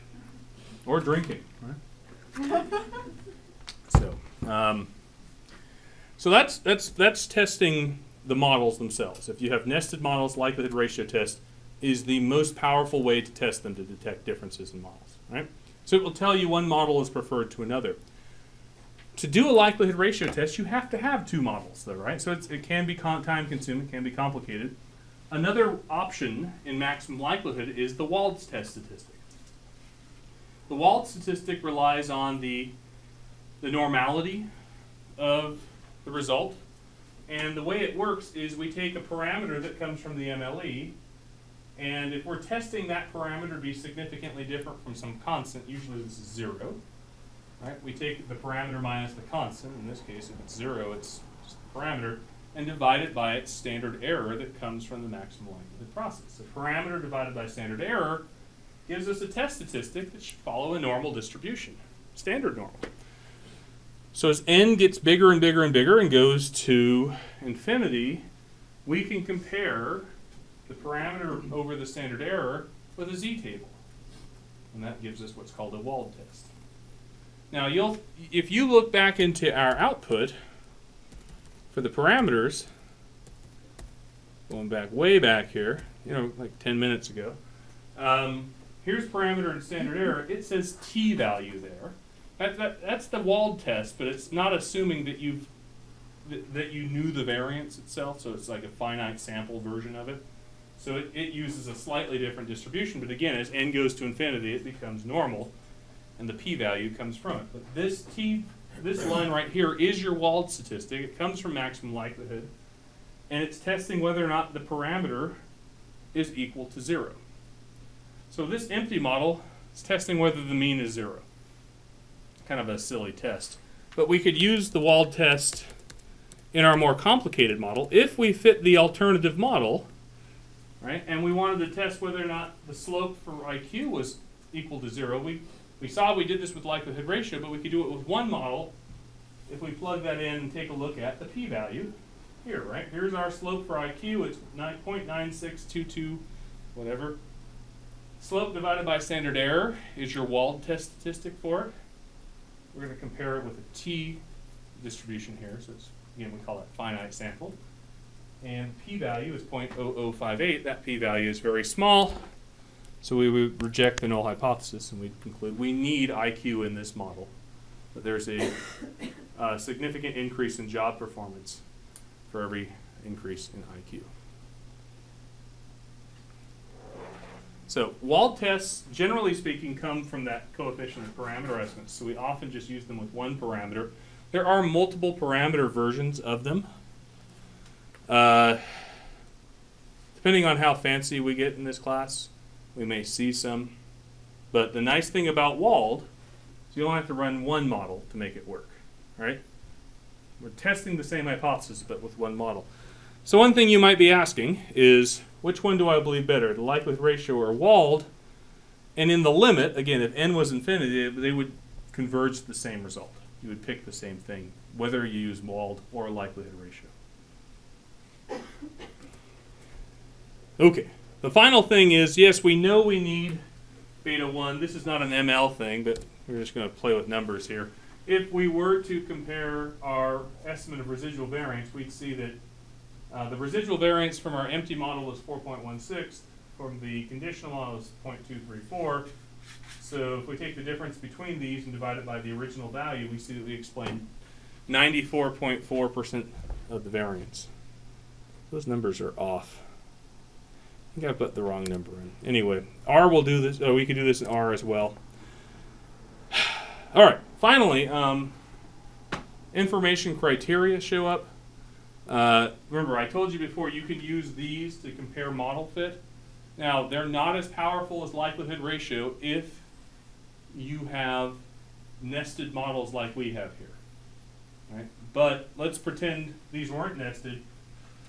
or drinking. Right? so, um, so that's that's that's testing the models themselves. If you have nested models, likelihood ratio test is the most powerful way to test them to detect differences in models. Right? So it will tell you one model is preferred to another to do a likelihood ratio test, you have to have two models, though, right? So it's, it can be con- time consuming, it can be complicated. Another option in maximum likelihood is the Wald's test statistic. The Wald statistic relies on the, the normality of the result. And the way it works is we take a parameter that comes from the MLE, and if we're testing that parameter to be significantly different from some constant, usually this is zero, Right? We take the parameter minus the constant, in this case if it's zero, it's just the parameter, and divide it by its standard error that comes from the maximum likelihood process. The parameter divided by standard error gives us a test statistic that should follow a normal distribution, standard normal. So as n gets bigger and bigger and bigger and goes to infinity, we can compare the parameter over the standard error with a z-table. And that gives us what's called a Wald test. Now you'll, if you look back into our output for the parameters, going back way back here, you know, like 10 minutes ago, um, here's parameter and standard error. It says t value there. That, that, that's the Wald test, but it's not assuming that you've that, that you knew the variance itself, so it's like a finite sample version of it. So it, it uses a slightly different distribution, but again, as n goes to infinity, it becomes normal and the p-value comes from it. But this t, this line right here is your Wald statistic. It comes from maximum likelihood, and it's testing whether or not the parameter is equal to zero. So this empty model is testing whether the mean is zero. Kind of a silly test, but we could use the Wald test in our more complicated model if we fit the alternative model, right? And we wanted to test whether or not the slope for IQ was equal to zero. We we saw we did this with likelihood ratio, but we could do it with one model if we plug that in and take a look at the p-value here, right? Here's our slope for IQ. It's 9.9622, whatever. Slope divided by standard error is your Wald test statistic for it. We're going to compare it with a t distribution here. So it's, again, we call it finite sample. And p-value is 0.0058. That p-value is very small. So we would reject the null hypothesis and we'd conclude we need IQ in this model. But there's a uh, significant increase in job performance for every increase in IQ. So wald tests, generally speaking, come from that coefficient of parameter estimates. So we often just use them with one parameter. There are multiple parameter versions of them. Uh, depending on how fancy we get in this class, we may see some. But the nice thing about wald is you only have to run one model to make it work, right? We're testing the same hypothesis, but with one model. So one thing you might be asking is, which one do I believe better, the likelihood ratio or wald? And in the limit, again, if n was infinity, they would converge to the same result. You would pick the same thing, whether you use wald or likelihood ratio. Okay, the final thing is, yes, we know we need beta 1. This is not an ML thing, but we're just going to play with numbers here. If we were to compare our estimate of residual variance, we'd see that uh, the residual variance from our empty model is 4.16, from the conditional model is 0.234. So if we take the difference between these and divide it by the original value, we see that we explain 94.4% of the variance. Those numbers are off. I think I put the wrong number in. Anyway, R will do this. Oh, we can do this in R as well. All right. Finally, um, information criteria show up. Uh, remember, I told you before you could use these to compare model fit. Now, they're not as powerful as likelihood ratio if you have nested models like we have here. Right? But let's pretend these weren't nested.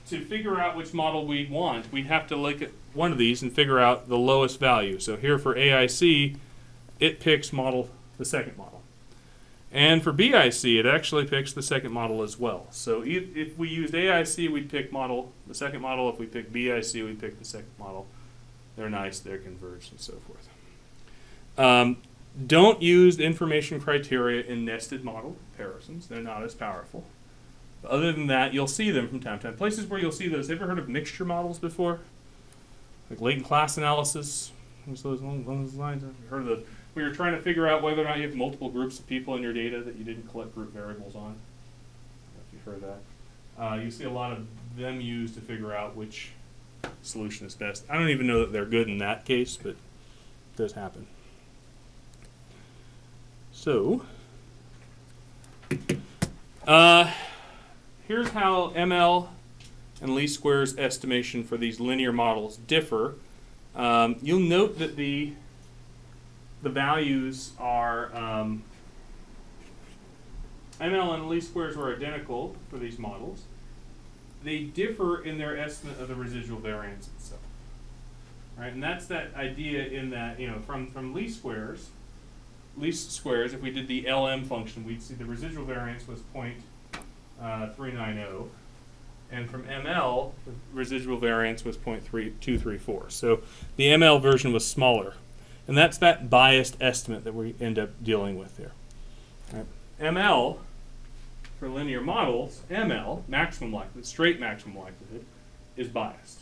To figure out which model we want, we'd have to look at one of these and figure out the lowest value. So here for AIC, it picks model the second model. And for BIC, it actually picks the second model as well. So if, if we used AIC, we'd pick model the second model. If we pick BIC, we'd pick the second model. They're nice, they're converged, and so forth. Um, don't use information criteria in nested model comparisons. They're not as powerful. Other than that, you'll see them from time to time. Places where you'll see those. Ever heard of mixture models before? Like latent class analysis? Those along those lines. Have you heard of the where you're trying to figure out whether or not you have multiple groups of people in your data that you didn't collect group variables on. If you've heard that. Uh, you see a lot of them used to figure out which solution is best. I don't even know that they're good in that case, but it does happen. So, uh, here's how ML and least squares estimation for these linear models differ. Um, you'll note that the the values are um, ML and least squares are identical for these models. They differ in their estimate of the residual variance itself. Right, and that's that idea in that, you know, from, from least squares, least squares, if we did the LM function, we'd see the residual variance was uh, 0.390. And from ML, the residual variance was 0.3234. So the ML version was smaller. And that's that biased estimate that we end up dealing with here. Right. ML, for linear models, ML, maximum likelihood, straight maximum likelihood, is biased.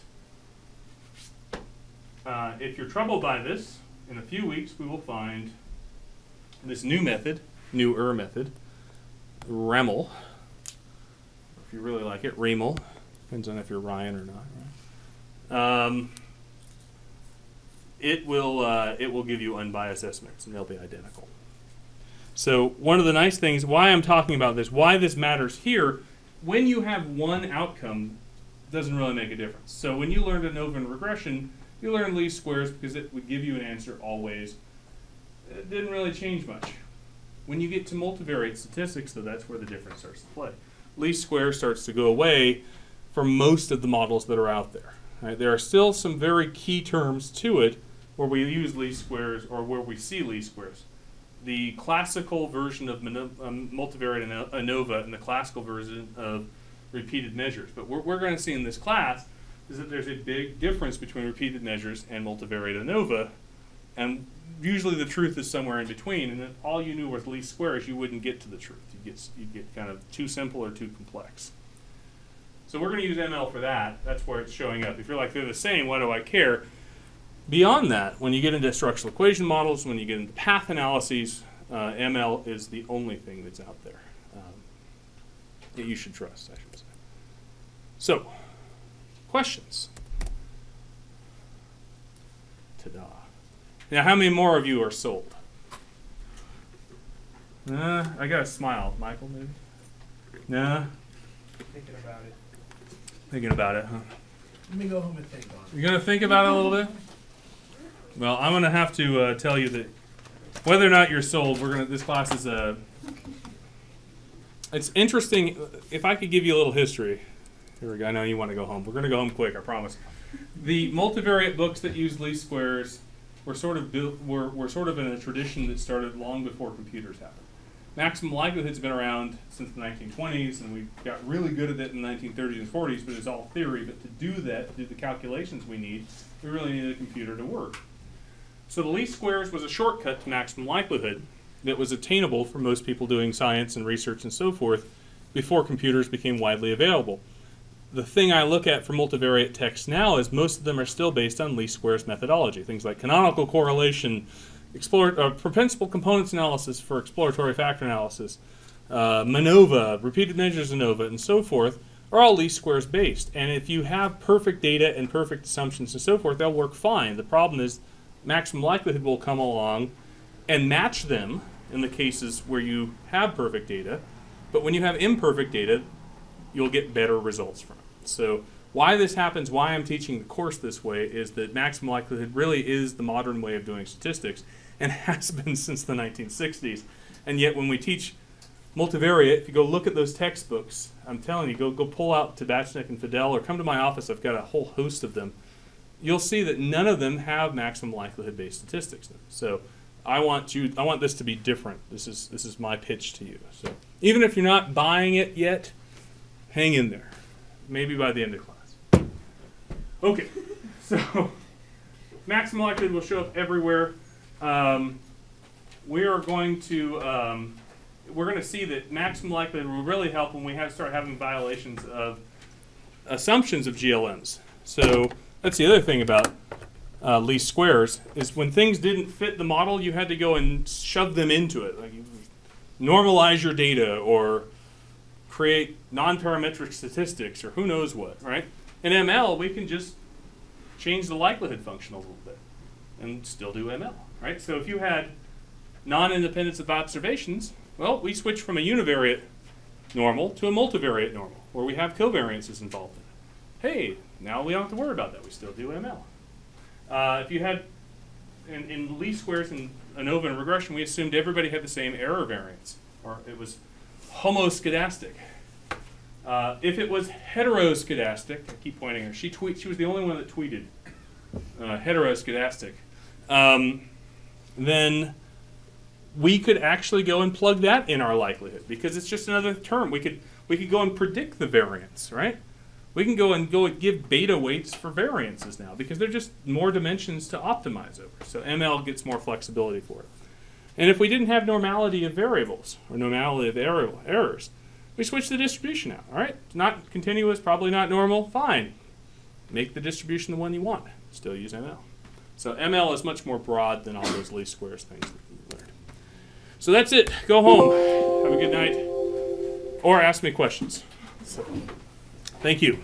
Uh, if you're troubled by this, in a few weeks we will find this new method, newer method, REML. If you really like it, REML. Depends on if you're Ryan or not. Um, it will uh, it will give you unbiased estimates, and they'll be identical. So one of the nice things, why I'm talking about this, why this matters here, when you have one outcome, doesn't really make a difference. So when you learned ANOVA and regression, you learned least squares because it would give you an answer always. It didn't really change much. When you get to multivariate statistics, though, that's where the difference starts to play. Least squares starts to go away for most of the models that are out there. Right? There are still some very key terms to it, where we use least squares or where we see least squares. The classical version of um, multivariate ANOVA and the classical version of repeated measures. But what we're going to see in this class is that there's a big difference between repeated measures and multivariate ANOVA. And usually the truth is somewhere in between. And all you knew was least squares, you wouldn't get to the truth. You get, you get kind of too simple or too complex. So we're going to use ML for that. That's where it's showing up. If you're like, they're the same, why do I care? Beyond that, when you get into structural equation models, when you get into path analyses, uh, ML is the only thing that's out there um, that you should trust, I should say. So, questions? Ta-da. Now, how many more of you are sold? Uh, I got a smile. Michael, maybe? Nah, Thinking about it. thinking about it, huh? Let me go home and think on it. You gonna think about it a little bit? Well, I'm gonna have to uh, tell you that whether or not you're sold, we're gonna. This class is a. It's interesting. If I could give you a little history, here we go. I know you want to go home. We're gonna go home quick. I promise. The multivariate books that use least squares were sort of built. Were, were sort of in a tradition that started long before computers happened. Maximum likelihood's been around since the 1920s, and we got really good at it in the 1930s and 40s, but it's all theory. But to do that, to do the calculations we need, we really need a computer to work. So the least squares was a shortcut to maximum likelihood that was attainable for most people doing science and research and so forth before computers became widely available. The thing I look at for multivariate texts now is most of them are still based on least squares methodology, things like canonical correlation, explore, uh, principal components analysis for exploratory factor analysis, uh, MANOVA, repeated measures ANOVA, and so forth are all least squares based. And if you have perfect data and perfect assumptions and so forth, they'll work fine. The problem is maximum likelihood will come along and match them in the cases where you have perfect data. But when you have imperfect data, you'll get better results from it. So why this happens, why I'm teaching the course this way, is that maximum likelihood really is the modern way of doing statistics and has been since the 1960s. And yet when we teach multivariate, if you go look at those textbooks, I'm telling you, go, go pull out Tabachnick and Fidell or come to my office, I've got a whole host of them. You'll see that none of them have maximum likelihood based statistics. So I want you I want this to be different. This is this is my pitch to you. So even if you're not buying it yet, hang in there. Maybe by the end of class. Okay, so maximum likelihood will show up everywhere. Um, we are going to um, we're going to see that maximum likelihood will really help when we have start having violations of assumptions of GLMs. So that's the other thing about uh, least squares is when things didn't fit the model, you had to go and shove them into it. Like normalize your data or create non-parametric statistics or who knows what, right? In ML, we can just change the likelihood function a little bit and still do ML, right? So if you had non-independence of observations, well, we switch from a univariate normal to a multivariate normal, where we have covariances involved in it. Hey, now we don't have to worry about that. We still do ML. Uh, if you had, in, in least squares and ANOVA and regression, we assumed everybody had the same error variance, or it was homoscedastic. Uh, if it was heteroscedastic, I keep pointing her, she tweet, she was the only one that tweeted uh, heteroscedastic, um, then we could actually go and plug that in our likelihood because it's just another term. We could we could go and predict the variance, right? We can go and go and give beta weights for variances now because they're just more dimensions to optimize over. So ML gets more flexibility for it. And if we didn't have normality of variables or normality of error, errors, we switch the distribution out. All right, it's not continuous, probably not normal. Fine, make the distribution the one you want. Still use ML. So ML is much more broad than all those least squares things that you learned. So that's it. Go home. Have a good night. Or ask me questions. So, thank you.